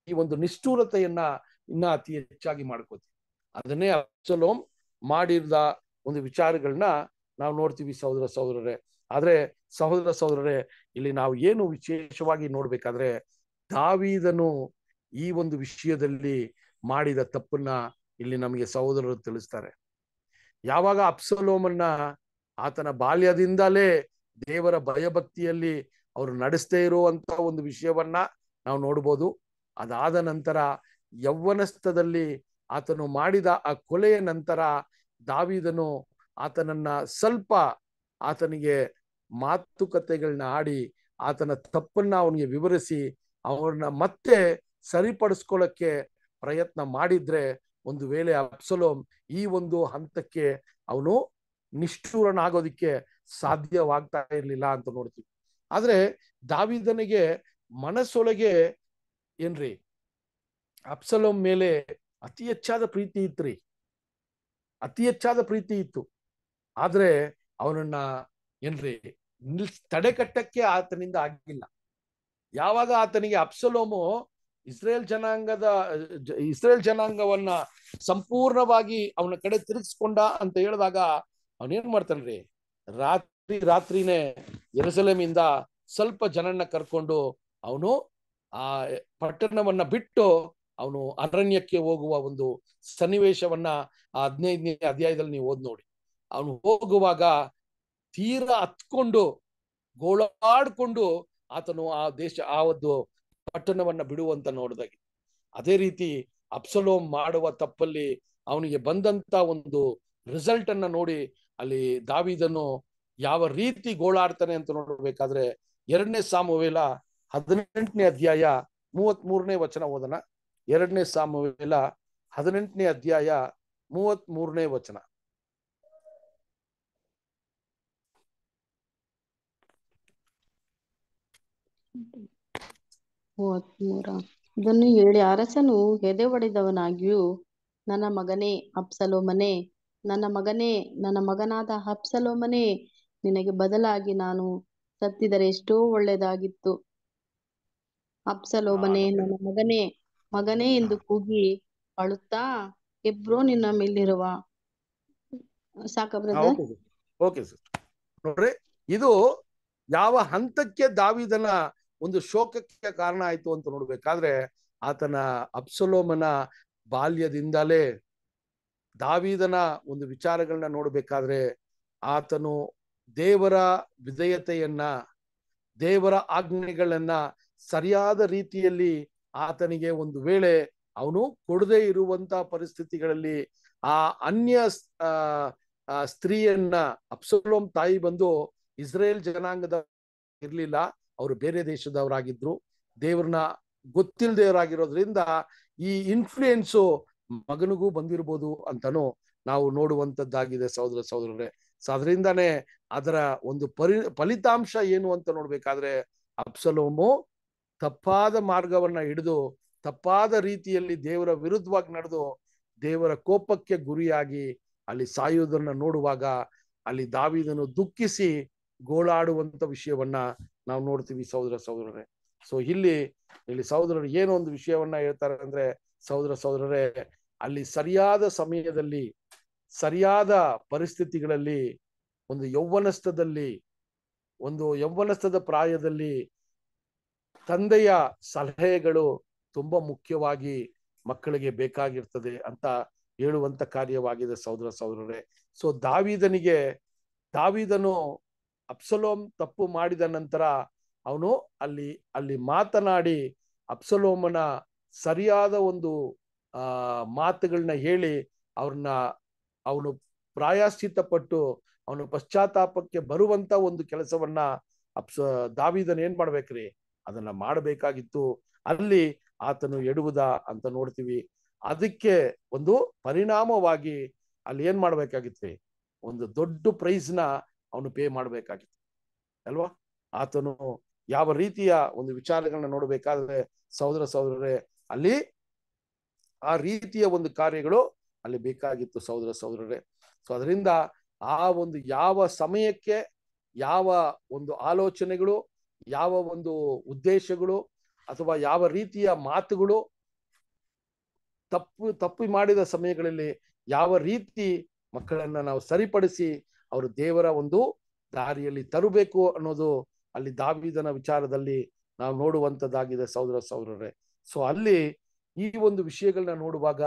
ಈ ಒಂದು ನಿಷ್ಠೂರತೆಯನ್ನ ಇನ್ನ ಅತಿ ಹೆಚ್ಚಾಗಿ ಮಾಡ್ಕೋತೀವಿ. ಅದನ್ನೇ ಅಬ್ಸಲೋಮ್ ಮಾಡಿದ ಒಂದು ವಿಚಾರಗಳನ್ನ ನಾವು ನೋಡ್ತೀವಿ ಸಹೋದರ ಸಹೋದರರೇ. ಆದ್ರೆ ಸಹೋದರ ಸಹೋದರರೇ, ಇಲ್ಲಿ ನಾವು ಏನು ವಿಶೇಷವಾಗಿ ನೋಡ್ಬೇಕಾದ್ರೆ ದಾವಿದನು ಈ ಒಂದು ವಿಷಯದಲ್ಲಿ ಮಾಡಿದ ತಪ್ಪನ್ನ ಇಲ್ಲಿ ನಮಗೆ ಸಹೋದರರು ತಿಳಿಸ್ತಾರೆ. ಯಾವಾಗ ಅಪ್ಸಲೋಮನ್ನ ಆತನ ಬಾಲ್ಯದಿಂದಲೇ ದೇವರ ಭಯಭಕ್ತಿಯಲ್ಲಿ ಅವರು ನಡೆಸ್ತೇ ಇರುವಂತ ಒಂದು ವಿಷಯವನ್ನ ನಾವು ನೋಡ್ಬೋದು. ಅದಾದ ನಂತರ ಯೌವನಸ್ಥದಲ್ಲಿ ಆತನು ಮಾಡಿದ ಆ ಕೊಲೆಯ ನಂತರ ದಾವಿದನು ಆತನನ್ನ ಸ್ವಲ್ಪ ಆತನಿಗೆ ಮಾತುಕತೆಗಳನ್ನ ಆಡಿ ಆತನ ತಪ್ಪನ್ನ ಅವನಿಗೆ ವಿವರಿಸಿ ಅವನ್ನ ಮತ್ತೆ ಸರಿಪಡಿಸ್ಕೊಳ್ಳಕ್ಕೆ ಪ್ರಯತ್ನ ಮಾಡಿದ್ರೆ ಒಂದು ವೇಳೆ ಅಪ್ಸಲೋಮ್ ಈ ಒಂದು ಹಂತಕ್ಕೆ ಅವನು ನಿಷ್ಠೂರನಾಗೋದಿಕ್ಕೆ ಸಾಧ್ಯವಾಗ್ತಾ ಇರ್ಲಿಲ್ಲ ಅಂತ ನೋಡ್ತೀವಿ. ಆದ್ರೆ ದಾವಿದನಿಗೆ ಮನಸ್ಸೊಳಗೆ ಏನ್ರಿ? ಅಪ್ಸಲೋಮ್ ಮೇಲೆ ಅತಿ ಹೆಚ್ಚಾದ ಪ್ರೀತಿ ಇತ್ರಿ. ಅತಿ ಹೆಚ್ಚಾದ ಪ್ರೀತಿ ಇತ್ತು. ಆದ್ರೆ ಅವನನ್ನ ಏನ್ರಿ ನಿಲ್ಸ್ ತಡೆಗಟ್ಟಕ್ಕೆ ಆತನಿಂದ ಆಗಿಲ್ಲ. ಯಾವಾಗ ಆತನಿಗೆ ಅಪ್ಸಲೋಮು ಇಸ್ರೇಲ್ ಜನಾಂಗದ ಇಸ್ರೇಲ್ ಜನಾಂಗವನ್ನ ಸಂಪೂರ್ಣವಾಗಿ ಅವನ ಕಡೆ ತಿರುಗಿಸ್ಕೊಂಡ ಅಂತ ಹೇಳಿದಾಗ ಅವನೇನ್ ಮಾಡ್ತಾನ್ರಿ? ರಾತ್ರಿ ರಾತ್ರಿನೇ ಎರಸಲೇಮಿಂದ ಸ್ವಲ್ಪ ಜನನ್ನ ಕರ್ಕೊಂಡು ಅವನು ಆ ಪಟ್ಟಣವನ್ನ ಬಿಟ್ಟು ಅವನು ಅರಣ್ಯಕ್ಕೆ ಹೋಗುವ ಒಂದು ಸನ್ನಿವೇಶವನ್ನ ಆ ಹದಿನೈದನೇ ಅಧ್ಯಾಯದಲ್ಲಿ ನೀವು ಓದ್ ನೋಡಿ. ಅವನು ಹೋಗುವಾಗ ತೀರಾ ಹತ್ಕೊಂಡು ಗೋಳಾಡ್ಕೊಂಡು ಆತನು ಆ ದೇಶ, ಆ ಒಂದು ಪಟ್ಟಣವನ್ನ ಬಿಡುವಂತ ನೋಡಿದಾಗ. ಅದೇ ರೀತಿ ಅಪ್ಸಲೋಮ್ ಮಾಡುವ ತಪ್ಪಲ್ಲಿ ಅವನಿಗೆ ಬಂದಂತ ಒಂದು ರಿಸಲ್ಟ್ ಅನ್ನ ನೋಡಿ ಅಲ್ಲಿ ದಾವಿದನು ಯಾವ ರೀತಿ ಗೋಳಾಡ್ತಾನೆ ಅಂತ ನೋಡ್ಬೇಕಾದ್ರೆ ಎರಡನೇ ಸಾಮುವೇಲ ಹದಿನೆಂಟನೇ ಅಧ್ಯಾಯ ಮೂವತ್ ಮೂರನೇ ವಚನ ಓದನ ಎರಡನೇ ಸಾಮುವೆಲ ಹದಿನೆಂಟನೇ ಅಧ್ಯಾಯ ಮೂವತ್ ಮೂರನೇ ವಚನ ಇದನ್ನು ಹೇಳಿ ಅರಸನು ಎದೆ ಒಡೆದವನಾಗಿಯೂ ನನ್ನ ಮಗನೇ ಅಪ್ಸಲೋಮನೆ ನನ್ನ ಮಗನೇ ನನ್ನ ಮಗನಾದ ಅಪ್ಸಲೋಮನೆ ನಿನಗೆ ಬದಲಾಗಿ ನಾನು ಸತ್ತಿದರೆ ಎಷ್ಟೋ ಒಳ್ಳೆಯದಾಗಿತ್ತು. ಅಪ್ಸಲೋಮನೆ ನನ್ನ ಮಗನೇ ಮಗನೇ ಎಂದು ಕೂಗಿ ಅಳುತ್ತಾ ಹೆಬ್ರೋನಿನ ಮೇಲಿರುವ ಸಾಕ ಓಕೆ ಸರ್ ನೋಡ್ರಿ ಇದು ಯಾವ ಹಂತಕ್ಕೆ ದಾವಿದನ ಒಂದು ಶೋಕಕ್ಕೆ ಕಾರಣ ಆಯ್ತು ಅಂತ ನೋಡ್ಬೇಕಾದ್ರೆ ಆತನ ಅಪ್ಸಲೋಮನ ಬಾಲ್ಯದಿಂದಲೇ ದಾವಿದನ ಒಂದು ವಿಚಾರಗಳನ್ನ ನೋಡ್ಬೇಕಾದ್ರೆ ಆತನು ದೇವರ ವಿಧೇಯತೆಯನ್ನ ದೇವರ ಆಜ್ಞೆಗಳನ್ನ ಸರಿಯಾದ ರೀತಿಯಲ್ಲಿ ಆತನಿಗೆ ಒಂದು ವೇಳೆ ಅವನು ಕೊಡದೇ ಇರುವಂತ ಪರಿಸ್ಥಿತಿಗಳಲ್ಲಿ ಆ ಅನ್ಯ ಸ್ತ್ರೀಯನ್ನ ಅಪ್ಸಲೋಮ್ ತಾಯಿ ಬಂದು ಇಸ್ರೇಲ್ ಜನಾಂಗದ ಇರ್ಲಿಲ್ಲ, ಅವರು ಬೇರೆ ದೇಶದವರಾಗಿದ್ರು, ದೇವ್ರನ್ನ ಗೊತ್ತಿಲ್ದೇವರಾಗಿರೋದ್ರಿಂದ ಈ ಇನ್ಫ್ಲೂಯೆನ್ಸು ಮಗನಿಗೂ ಬಂದಿರ್ಬೋದು ಅಂತಾನು ನಾವು ನೋಡುವಂತದ್ದಾಗಿದೆ ಸಹೋದರ ಸಹೋದರರೇ. ಸೊ ಅದರಿಂದಾನೇ ಅದರ ಒಂದು ಪರಿ, ಫಲಿತಾಂಶ ಏನು ಅಂತ ನೋಡ್ಬೇಕಾದ್ರೆ ಅಪ್ಸಲೋಮು ತಪ್ಪಾದ ಮಾರ್ಗವನ್ನ ಹಿಡಿದು, ತಪ್ಪಾದ ರೀತಿಯಲ್ಲಿ ದೇವರ ವಿರುದ್ಧವಾಗಿ ನಡೆದು, ದೇವರ ಕೋಪಕ್ಕೆ ಗುರಿಯಾಗಿ ಅಲ್ಲಿ ಸಾಯುವುದನ್ನ ನೋಡುವಾಗ ಅಲ್ಲಿ ದಾವಿದನು ದುಃಖಿಸಿ ಗೋಳಾಡುವಂತ ವಿಷಯವನ್ನ ನಾವು ನೋಡ್ತೀವಿ ಸಹೋದರ ಸಹೋದರರೇ. ಸೊ ಇಲ್ಲಿ ಇಲ್ಲಿ ಸಹೋದರರು ಏನೋ ಒಂದು ವಿಷಯವನ್ನ ಹೇಳ್ತಾರೆ ಅಂದ್ರೆ, ಸಹೋದರ ಸಹೋದರರೇ, ಅಲ್ಲಿ ಸರಿಯಾದ ಸಮಯದಲ್ಲಿ, ಸರಿಯಾದ ಪರಿಸ್ಥಿತಿಗಳಲ್ಲಿ, ಒಂದು ಯೌವನಸ್ಥದಲ್ಲಿ, ಒಂದು ಯೌವನಸ್ಥದ ಪ್ರಾಯದಲ್ಲಿ ತಂದೆಯ ಸಲಹೆಗಳು ತುಂಬಾ ಮುಖ್ಯವಾಗಿ ಮಕ್ಕಳಿಗೆ ಬೇಕಾಗಿರ್ತದೆ ಅಂತ ಹೇಳುವಂತ ಕಾರ್ಯವಾಗಿದೆ ಸಹೋದರ ಸಹೋದರರೇ. ಸೊ ದಾವಿದನಿಗೆ, ದಾವಿದನು ಅಪ್ಸಲೋಮ್ ತಪ್ಪು ಮಾಡಿದ ನಂತರ ಅವನು ಅಲ್ಲಿ ಅಲ್ಲಿ ಮಾತನಾಡಿ ಅಪ್ಸಲೋಮನ ಸರಿಯಾದ ಒಂದು, ಆ, ಮಾತುಗಳನ್ನ ಹೇಳಿ ಅವ್ರನ್ನ, ಅವನು ಪ್ರಾಯಶ್ಚಿತ ಪಟ್ಟು ಅವನು ಪಶ್ಚಾತ್ತಾಪಕ್ಕೆ ಬರುವಂತ ಒಂದು ಕೆಲಸವನ್ನ ಅಪ್ಸ ದಾವಿದನ್ ಏನ್ ಮಾಡ್ಬೇಕ್ರಿ? ಅದನ್ನ ಮಾಡಬೇಕಾಗಿತ್ತು. ಅಲ್ಲಿ ಆತನು ಎಡುವುದ ಅಂತ ನೋಡ್ತೀವಿ. ಅದಕ್ಕೆ ಒಂದು ಪರಿಣಾಮವಾಗಿ ಅಲ್ಲಿ ಏನ್ ಮಾಡ್ಬೇಕಾಗಿತ್ತು? ಒಂದು ದೊಡ್ಡ ಪ್ರೈಸ್ನ ಅವನು ಪೇ ಮಾಡ್ಬೇಕಾಗಿತ್ತು. ಅಲ್ವಾ? ಆತನು ಯಾವ ರೀತಿಯ ಒಂದು ವಿಚಾರಗಳನ್ನ ನೋಡಬೇಕಾದ್ರೆ ಸಹೋದರ ಸಹೋದರರೇ, ಅಲ್ಲಿ ಆ ರೀತಿಯ ಒಂದು ಕಾರ್ಯಗಳು ಅಲ್ಲಿ ಬೇಕಾಗಿತ್ತು ಸಹೋದರ ಸಹೋದರರೇ. ಸೊ ಅದರಿಂದ ಆ ಒಂದು ಯಾವ ಸಮಯಕ್ಕೆ ಯಾವ ಒಂದು ಆಲೋಚನೆಗಳು ಯಾವ ಒಂದು ಉದ್ದೇಶಗಳು ಅಥವಾ ಯಾವ ರೀತಿಯ ಮಾತುಗಳು ತಪ್ಪು ತಪ್ಪು ಮಾಡಿದ ಸಮಯಗಳಲ್ಲಿ ಯಾವ ರೀತಿ ಮಕ್ಕಳನ್ನ ನಾವು ಸರಿಪಡಿಸಿ ಅವರು ದೇವರ ಒಂದು ದಾರಿಯಲ್ಲಿ ತರಬೇಕು ಅನ್ನೋದು ಅಲ್ಲಿ ದಾವಿದನ ವಿಚಾರದಲ್ಲಿ ನಾವು ನೋಡುವಂತದ್ದಾಗಿದೆ ಸಹೋದರ ಸಹೋದರರೇ. ಸೊ ಅಲ್ಲಿ ಈ ಒಂದು ವಿಷಯಗಳನ್ನ ನೋಡುವಾಗ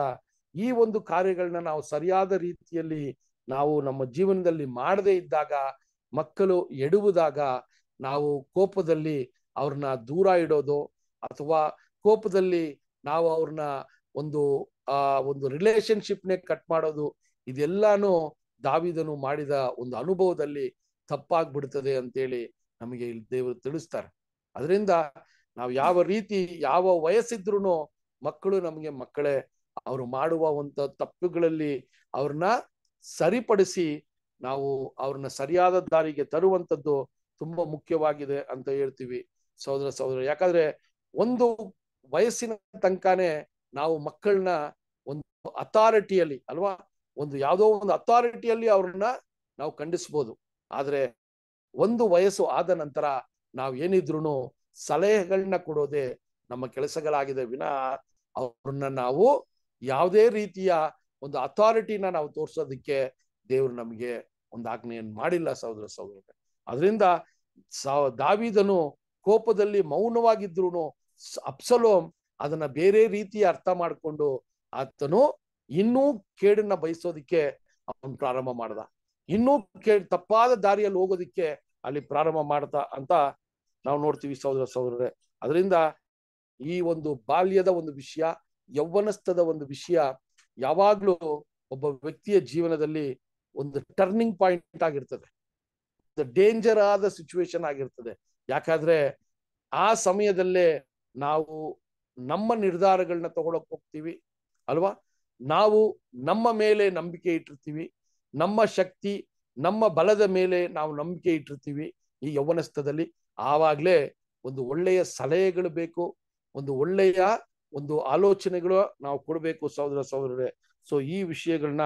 ಈ ಒಂದು ಕಾರ್ಯಗಳನ್ನ ನಾವು ಸರಿಯಾದ ರೀತಿಯಲ್ಲಿ ನಾವು ನಮ್ಮ ಜೀವನದಲ್ಲಿ ಮಾಡದೇ ಇದ್ದಾಗ ಮಕ್ಕಳು ಎಡುವುದಾಗ ನಾವು ಕೋಪದಲ್ಲಿ ಅವ್ರನ್ನ ದೂರ ಇಡೋದು ಅಥವಾ ಕೋಪದಲ್ಲಿ ನಾವು ಅವ್ರನ್ನ ಒಂದು, ಆ, ಒಂದು ರಿಲೇಶನ್ಶಿಪ್ನೇ ಕಟ್ ಮಾಡೋದು, ಇದೆಲ್ಲಾನು ದಾವಿದನು ಮಾಡಿದ ಒಂದು ಅನುಭವದಲ್ಲಿ ತಪ್ಪಾಗ್ಬಿಡ್ತದೆ ಅಂತೇಳಿ ನಮಗೆ ಇಲ್ಲಿ ದೇವರು ತಿಳಿಸ್ತಾರೆ. ಅದರಿಂದ ನಾವು ಯಾವ ರೀತಿ, ಯಾವ ವಯಸ್ಸಿದ್ರು ಮಕ್ಕಳು ನಮಗೆ ಮಕ್ಕಳೇ, ಅವರು ಮಾಡುವ ತಪ್ಪುಗಳಲ್ಲಿ ಅವ್ರನ್ನ ಸರಿಪಡಿಸಿ ನಾವು ಅವ್ರನ್ನ ಸರಿಯಾದ ದಾರಿಗೆ ತರುವಂತದ್ದು ತುಂಬಾ ಮುಖ್ಯವಾಗಿದೆ ಅಂತ ಹೇಳ್ತೀವಿ ಸಹೋದರ ಸಹೋದರ. ಯಾಕಂದ್ರೆ ಒಂದು ವಯಸ್ಸಿನ ತನಕನೇ ನಾವು ಮಕ್ಕಳನ್ನ ಒಂದು ಅಥಾರಿಟಿಯಲ್ಲಿ ಅಲ್ವಾ? ಒಂದು ಯಾವುದೋ ಒಂದು ಅಥಾರಿಟಿಯಲ್ಲಿ ಅವ್ರನ್ನ ನಾವು ಖಂಡಿಸ್ಬೋದು. ಆದ್ರೆ ಒಂದು ವಯಸ್ಸು ಆದ ನಂತರ ನಾವು ಏನಿದ್ರು ಸಲಹೆಗಳನ್ನ ಕೊಡೋದೇ ನಮ್ಮ ಕೆಲಸಗಳಾಗಿದೆ. ವಿನ ಅವ್ರನ್ನ ನಾವು ಯಾವುದೇ ರೀತಿಯ ಒಂದು ಅಥಾರಿಟಿನ ನಾವು ತೋರ್ಸೋದಕ್ಕೆ ದೇವ್ರು ನಮಗೆ ಒಂದು ಆಜ್ಞೆಯನ್ನು ಮಾಡಿಲ್ಲ ಸಹೋದರ ಸಹೋದರ. ಅದರಿಂದ ದಾವಿದನು ಕೋಪದಲ್ಲಿ ಮೌನವಾಗಿದ್ರು ಅಪ್ಸಲೋಮ್ ಅದನ್ನ ಬೇರೆ ರೀತಿ ಅರ್ಥ ಮಾಡಿಕೊಂಡು ಆತನು ಇನ್ನೂ ಕೇಡನ್ನ ಬಯಸೋದಿಕ್ಕೆ ಅವನು ಪ್ರಾರಂಭ ಮಾಡ್ದ. ಇನ್ನೂ ಕೇ ತಪ್ಪಾದ ದಾರಿಯಲ್ಲಿ ಹೋಗೋದಿಕ್ಕೆ ಅಲ್ಲಿ ಪ್ರಾರಂಭ ಮಾಡ್ತಾ ಅಂತ ನಾವು ನೋಡ್ತೀವಿ ಸಹೋದರ ಸಹೋದರರೇ. ಅದರಿಂದ ಈ ಒಂದು ಬಾಲ್ಯದ ಒಂದು ವಿಷಯ, ಯೌವನಸ್ಥದ ಒಂದು ವಿಷಯ, ಯಾವಾಗ್ಲೂ ಒಬ್ಬ ವ್ಯಕ್ತಿಯ ಜೀವನದಲ್ಲಿ ಒಂದು ಟರ್ನಿಂಗ್ ಪಾಯಿಂಟ್ ಆಗಿರ್ತದೆ. ಡೇಂಜರ್ ಆದ ಸಿಚುವೇಶನ್ ಆಗಿರ್ತದೆ. ಯಾಕಾದ್ರೆ ಆ ಸಮಯದಲ್ಲೇ ನಾವು ನಮ್ಮ ನಿರ್ಧಾರಗಳನ್ನ ತಗೊಳಕ್ ಹೋಗ್ತೀವಿ, ಅಲ್ವಾ? ನಾವು ನಮ್ಮ ಮೇಲೆ ನಂಬಿಕೆ ಇಟ್ಟಿರ್ತೀವಿ, ನಮ್ಮ ಶಕ್ತಿ, ನಮ್ಮ ಬಲದ ಮೇಲೆ ನಾವು ನಂಬಿಕೆ ಇಟ್ಟಿರ್ತೀವಿ ಈ ಯೌವನಸ್ಥದಲ್ಲಿ. ಆವಾಗಲೇ ಒಂದು ಒಳ್ಳೆಯ ಸಲಹೆಗಳು ಬೇಕು, ಒಂದು ಒಳ್ಳೆಯ ಒಂದು ಆಲೋಚನೆಗಳು ನಾವು ಕೊಡಬೇಕು ಸಹೋದರ ಸಹೋದರರೇ. ಸೊ ಈ ವಿಷಯಗಳನ್ನ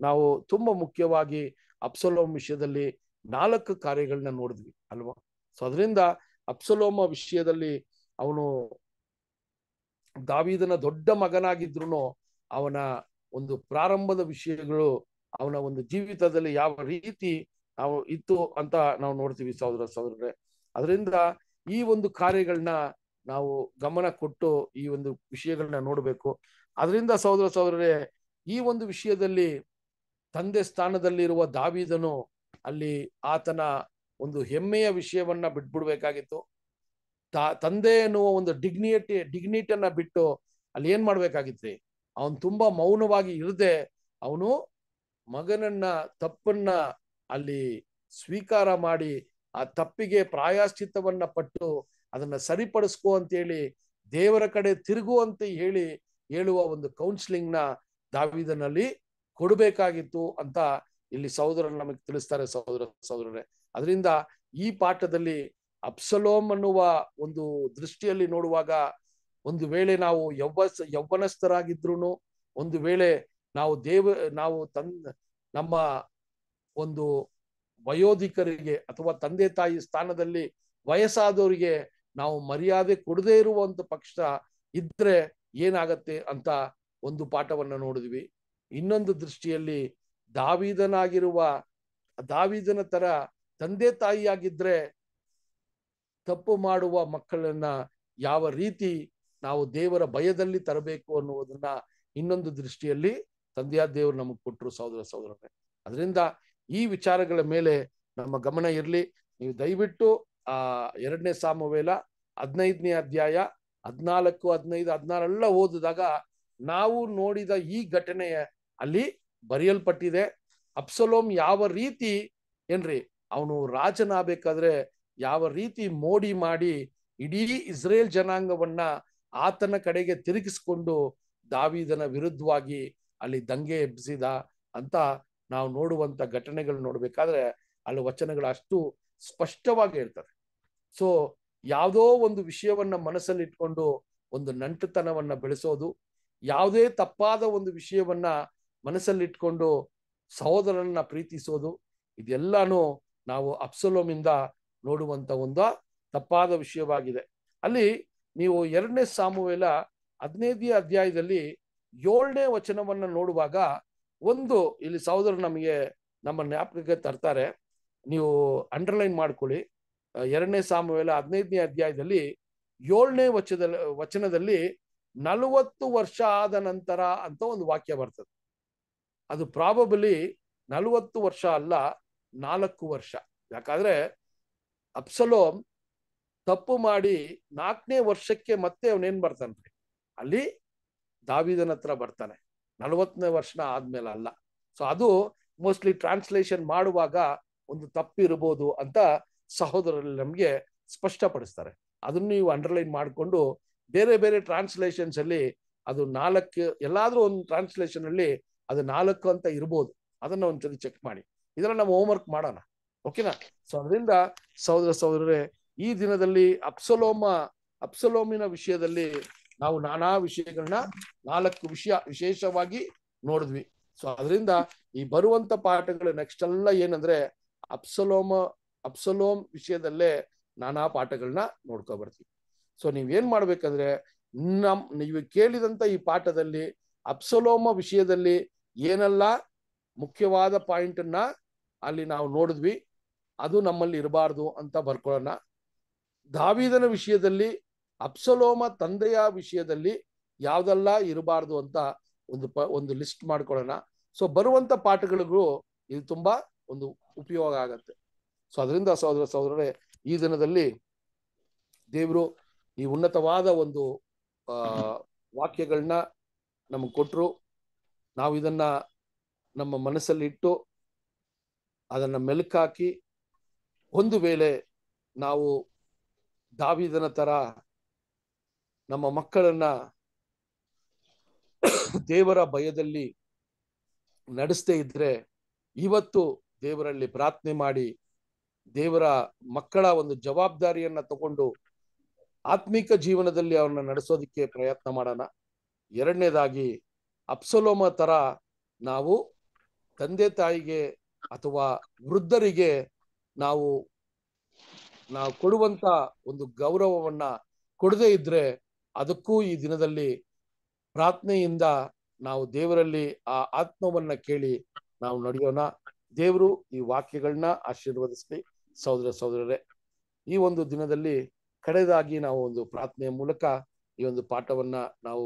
ನಾವು ತುಂಬಾ ಮುಖ್ಯವಾಗಿ ಅಪ್ಸಲೋಮ್ ವಿಷಯದಲ್ಲಿ ನಾಲ್ಕು ಕಾರ್ಯಗಳನ್ನ ನೋಡಿದ್ವಿ, ಅಲ್ವಾ? ಸೊ ಅದರಿಂದ ಅಪ್ಸಲೋಮ ವಿಷಯದಲ್ಲಿ ಅವನು ದಾವಿದನ ದೊಡ್ಡ ಮಗನಾಗಿದ್ರು ಅವನ ಒಂದು ಪ್ರಾರಂಭದ ವಿಷಯಗಳು ಅವನ ಒಂದು ಜೀವಿತದಲ್ಲಿ ಯಾವ ರೀತಿ ನಾವು ಇತ್ತು ಅಂತ ನಾವು ನೋಡ್ತೀವಿ ಸಹೋದರ ಸಹೋದರರೇ. ಅದರಿಂದ ಈ ಒಂದು ಕಾರ್ಯಗಳನ್ನ ನಾವು ಗಮನ ಕೊಟ್ಟು ಈ ಒಂದು ವಿಷಯಗಳನ್ನ ನೋಡಬೇಕು. ಅದರಿಂದ ಸಹೋದರ ಸಹೋದರರೇ, ಈ ಒಂದು ವಿಷಯದಲ್ಲಿ ತಂದೆ ಸ್ಥಾನದಲ್ಲಿರುವ ದಾವಿದನು ಅಲ್ಲಿ ಆತನ ಒಂದು ಹೆಮ್ಮೆಯ ವಿಷಯವನ್ನ ಬಿಟ್ಬಿಡ್ಬೇಕಾಗಿತ್ತು. ತಾ, ತಂದೆ ಎನ್ನುವ ಒಂದು ಡಿಗ್ನಿಟಿ ಡಿಗ್ನಿಟಿಯನ್ನ ಬಿಟ್ಟು ಅಲ್ಲಿ ಏನ್ ಮಾಡ್ಬೇಕಾಗಿತ್ರಿ? ಅವನು ತುಂಬಾ ಮೌನವಾಗಿ ಇರದೆ ಅವನು ಮಗನನ್ನ, ತಪ್ಪನ್ನ ಅಲ್ಲಿ ಸ್ವೀಕಾರ ಮಾಡಿ ಆ ತಪ್ಪಿಗೆ ಪ್ರಾಯಶ್ಚಿತ್ತವನ್ನ ಪಟ್ಟು ಅದನ್ನ ಸರಿಪಡಿಸ್ಕೋ ಅಂತೇಳಿ ದೇವರ ಕಡೆ ತಿರುಗುವಂತೆ ಹೇಳಿ ಹೇಳುವ ಒಂದು ಕೌನ್ಸಿಲಿಂಗ್ನ ದಾವಿದನಲ್ಲಿ ಕೊಡಬೇಕಾಗಿತ್ತು ಅಂತ ಇಲ್ಲಿ ಸಹೋದರರು ನಮಗೆ ತಿಳಿಸ್ತಾರೆ, ಸಹೋದರ, ಸಹೋದರರೇ. ಅದರಿಂದ ಈ ಪಾಠದಲ್ಲಿ ಅಪ್ಸಲೋಮ್ ಅನ್ನುವ ಒಂದು ದೃಷ್ಟಿಯಲ್ಲಿ ನೋಡುವಾಗ ಒಂದು ವೇಳೆ ನಾವು ಯೌವಸ್ ಯೌವನಸ್ಥರಾಗಿದ್ರು ಒಂದು ವೇಳೆ ನಾವು ದೇವ, ನಾವು ತನ್, ನಮ್ಮ ಒಂದು ವಯೋಧಿಕರಿಗೆ ಅಥವಾ ತಂದೆ ತಾಯಿ ಸ್ಥಾನದಲ್ಲಿ ವಯಸ್ಸಾದವರಿಗೆ ನಾವು ಮರ್ಯಾದೆ ಕೊಡದೇ ಇರುವಂತ ಪಕ್ಷ ಇದ್ರೆ ಏನಾಗತ್ತೆ ಅಂತ ಒಂದು ಪಾಠವನ್ನ ನೋಡಿದ್ವಿ. ಇನ್ನೊಂದು ದೃಷ್ಟಿಯಲ್ಲಿ ದಾವಿದನಾಗಿರುವ, ದಾವಿದನ ತರ ತಂದೆ ತಾಯಿಯಾಗಿದ್ರೆ ತಪ್ಪು ಮಾಡುವ ಮಕ್ಕಳನ್ನ ಯಾವ ರೀತಿ ನಾವು ದೇವರ ಭಯದಲ್ಲಿ ತರಬೇಕು ಅನ್ನುವುದನ್ನ ಇನ್ನೊಂದು ದೃಷ್ಟಿಯಲ್ಲಿ ತಂದೆಯ ದೇವರು ನಮಗೆ ಕೊಟ್ಟರು ಸಹೋದರ ಸಹೋದರರೇ. ಅದರಿಂದ ಈ ವಿಚಾರಗಳ ಮೇಲೆ ನಮ್ಮ ಗಮನ ಇರಲಿ. ನೀವು ದಯವಿಟ್ಟು ಆ ಎರಡನೇ ಸಾಮವೇಲ ಹದಿನೈದನೇ ಅಧ್ಯಾಯ ಹದಿನಾಲ್ಕು, ಹದಿನೈದು ಹದಿನಾರೆಲ್ಲ ಓದಿದಾಗ ನಾವು ನೋಡಿದ ಈ ಘಟನೆಯ ಅಲ್ಲಿ ಬರೆಯಲ್ಪಟ್ಟಿದೆ. ಅಪ್ಸಲೋಮ್ ಯಾವ ರೀತಿ ಏನ್ರಿ, ಅವನು ರಾಜನಾಗಬೇಕಾದ್ರೆ ಯಾವ ರೀತಿ ಮೋಡಿ ಮಾಡಿ ಇಡೀ ಇಸ್ರೇಲ್ ಜನಾಂಗವನ್ನ ಆತನ ಕಡೆಗೆ ತಿರುಗಿಸ್ಕೊಂಡು ದಾವಿದನ ವಿರುದ್ಧವಾಗಿ ಅಲ್ಲಿ ದಂಗೆ ಎಬ್ಬಿಸಿದ ಅಂತ ನಾವು ನೋಡುವಂತ ಘಟನೆಗಳು ನೋಡ್ಬೇಕಾದ್ರೆ ಅಲ್ಲಿ ವಚನಗಳು ಅಷ್ಟು ಸ್ಪಷ್ಟವಾಗಿ ಹೇಳ್ತಾರೆ ಸೊ ಯಾವುದೋ ಒಂದು ವಿಷಯವನ್ನ ಮನಸ್ಸಲ್ಲಿ ಇಟ್ಕೊಂಡು ಒಂದು ನಂಟುತನವನ್ನ ಬೆಳೆಸೋದು, ಯಾವುದೇ ತಪ್ಪಾದ ಒಂದು ವಿಷಯವನ್ನ ಮನಸ್ಸಲ್ಲಿ ಇಟ್ಕೊಂಡು ಸಹೋದರನ್ನ ಪ್ರೀತಿಸೋದು, ಇದೆಲ್ಲಾನು ನಾವು ಅಪ್ಸಲೋಮಿಂದ ನೋಡುವಂತ ಒಂದು ತಪ್ಪಾದ ವಿಷಯವಾಗಿದೆ. ಅಲ್ಲಿ ನೀವು ಎರಡನೇ ಸಾಮುವೆಲ ಹದಿನೈದನೇ ಅಧ್ಯಾಯದಲ್ಲಿ ಏಳನೇ ವಚನವನ್ನ ನೋಡುವಾಗ ಒಂದು ಇಲ್ಲಿ ಸಹೋದರ ನಮಗೆ ನಮ್ಮ ಜ್ಞಾಪಕಕ್ಕೆ ತರ್ತಾರೆ. ನೀವು ಅಂಡರ್ಲೈನ್ ಮಾಡ್ಕೊಳ್ಳಿ. ಎರಡನೇ ಸಾಮುವೆಲ ಹದಿನೈದನೇ ಅಧ್ಯಾಯದಲ್ಲಿ ಏಳನೇ ವಚನದಲ್ಲಿ ನಲವತ್ತು ವರ್ಷ ಆದ ನಂತರ ಅಂತ ಒಂದು ವಾಕ್ಯ ಬರ್ತದೆ. ಅದು ಪ್ರಾಬಬಲಿ ನಲವತ್ತು ವರ್ಷ ಅಲ್ಲ, ನಾಲ್ಕು ವರ್ಷ. ಯಾಕಂದ್ರೆ ಅಪ್ಸಲೋಮ್ ತಪ್ಪು ಮಾಡಿ ನಾಲ್ಕನೇ ವರ್ಷಕ್ಕೆ ಮತ್ತೆ ಅವನೇನ್ ಬರ್ತಾನೆ ಅಲ್ಲಿ ದಾವಿದನ ಹತ್ರ ಬರ್ತಾನೆ. ನಲವತ್ತನೇ ವರ್ಷ ಆದ್ಮೇಲೆ ಅಲ್ಲ. ಸೊ ಅದು ಮೋಸ್ಟ್ಲಿ ಟ್ರಾನ್ಸ್ಲೇಷನ್ ಮಾಡುವಾಗ ಒಂದು ತಪ್ಪಿರ್ಬೋದು ಅಂತ ಸಹೋದರರು ನಮಗೆ ಸ್ಪಷ್ಟಪಡಿಸ್ತಾರೆ. ಅದನ್ನು ನೀವು ಅಂಡರ್ಲೈನ್ ಮಾಡಿಕೊಂಡು ಬೇರೆ ಬೇರೆ ಟ್ರಾನ್ಸ್ಲೇಷನ್ಸ್ ಅಲ್ಲಿ ಅದು ನಾಲ್ಕು, ಎಲ್ಲಾದ್ರೂ ಒಂದು ಟ್ರಾನ್ಸ್ಲೇಷನ್ ಅಲ್ಲಿ ಅದು ನಾಲ್ಕು ಅಂತ ಇರ್ಬೋದು. ಅದನ್ನ ಒಂದ್ಸರಿ ಚೆಕ್ ಮಾಡಿ. ಇದನ್ನ ನಾವು ಹೋಮ್ ವರ್ಕ್ ಮಾಡೋಣ ಓಕೆನಾ ಸೊ ಅದರಿಂದ ಸಹೋದರ ಸಹೋದರರೇ, ಈ ದಿನದಲ್ಲಿ ಅಪ್ಸಲೋಮ ಅಪ್ಸಲೋಮಿನ ವಿಷಯದಲ್ಲಿ ನಾವು ನಾನಾ ವಿಷಯಗಳನ್ನ ನಾಲ್ಕು ವಿಷಯ ವಿಶೇಷವಾಗಿ ನೋಡಿದ್ವಿ. ಸೊ ಅದರಿಂದ ಈ ಬರುವಂತ ಪಾಠಗಳು ನೆಕ್ಸ್ಟ್ ಎಲ್ಲ ಏನಂದ್ರೆ ಅಪ್ಸಲೋಮ ಅಪ್ಸಲೋಮ್ ವಿಷಯದಲ್ಲೇ ನಾನಾ ಪಾಠಗಳನ್ನ ನೋಡ್ಕೊ ಬರ್ತೀವಿ ಸೊ ನೀವೇನ್ ಮಾಡ್ಬೇಕಂದ್ರೆ, ನಮ್, ನೀವು ಕೇಳಿದಂತ ಈ ಪಾಠದಲ್ಲಿ ಅಪ್ಸಲೋಮ ವಿಷಯದಲ್ಲಿ ಏನೆಲ್ಲ ಮುಖ್ಯವಾದ ಪಾಯಿಂಟ್ ಅನ್ನ ಅಲ್ಲಿ ನಾವು ನೋಡಿದ್ವಿ. ಅದು ನಮ್ಮಲ್ಲಿ ಇರಬಾರ್ದು ಅಂತ ಬರ್ಕೊಳ್ಳೋಣ. ದಾವಿದನ ವಿಷಯದಲ್ಲಿ ಅಪ್ಸಲೋಮ ತಂದೆಯ ವಿಷಯದಲ್ಲಿ ಯಾವುದೆಲ್ಲ ಇರಬಾರ್ದು ಅಂತ ಒಂದು ಪ, ಒಂದು ಲಿಸ್ಟ್ ಮಾಡ್ಕೊಳ್ಳೋಣ. ಸೊ ಬರುವಂತ ಪಾಠಗಳಿಗೂ ಇದು ತುಂಬಾ ಒಂದು ಉಪಯೋಗ ಆಗತ್ತೆ. ಸೊ ಅದರಿಂದ ಸಹೋದರ ಸಹೋದರರೇ, ಈ ದಿನದಲ್ಲಿ ದೇವರು ಈ ಉನ್ನತವಾದ ಒಂದು ವಾಕ್ಯಗಳನ್ನ ನಮಗೆ ಕೊಟ್ರು. ನಾವು ಇದನ್ನ ನಮ್ಮ ಮನಸ್ಸಲ್ಲಿಟ್ಟು ಅದನ್ನ ಮೆಲುಕಾಕಿ ಒಂದು ವೇಳೆ ನಾವು ದಾವಿದನ ತರ ನಮ್ಮ ಮಕ್ಕಳನ್ನ ದೇವರ ಭಯದಲ್ಲಿ ನಡೆಸದೇ ಇದ್ರೆ ಇವತ್ತು ದೇವರಲ್ಲಿ ಪ್ರಾರ್ಥನೆ ಮಾಡಿ ದೇವರ ಮಕ್ಕಳ ಒಂದು ಜವಾಬ್ದಾರಿಯನ್ನ ತಗೊಂಡು ಆತ್ಮಿಕ ಜೀವನದಲ್ಲಿ ಅವ್ರನ್ನ ನಡೆಸೋದಿಕ್ಕೆ ಪ್ರಯತ್ನ ಮಾಡೋಣ. ಎರಡನೇದಾಗಿ ಅಪ್ಸಲೋಮ ತರ ನಾವು ತಂದೆ ತಾಯಿಗೆ ಅಥವಾ ವೃದ್ಧರಿಗೆ ನಾವು ನಾವು ಕೊಡುವಂತ ಒಂದು ಗೌರವವನ್ನ ಕೊಡದೇ ಇದ್ರೆ ಅದಕ್ಕೂ ಈ ದಿನದಲ್ಲಿ ಪ್ರಾರ್ಥನೆಯಿಂದ ನಾವು ದೇವರಲ್ಲಿ ಆ ಆತ್ಮವನ್ನ ಕೇಳಿ ನಾವು ನಡೆಯೋಣ. ದೇವರು ಈ ವಾಕ್ಯಗಳನ್ನ ಆಶೀರ್ವದಿಸ್ಲಿ. ಸಹೋದರ ಸಹೋದರರೇ, ಈ ಒಂದು ದಿನದಲ್ಲಿ ಕಡೆದಾಗಿ ನಾವು ಒಂದು ಪ್ರಾರ್ಥನೆಯ ಮೂಲಕ ಈ ಒಂದು ಪಾಠವನ್ನ ನಾವು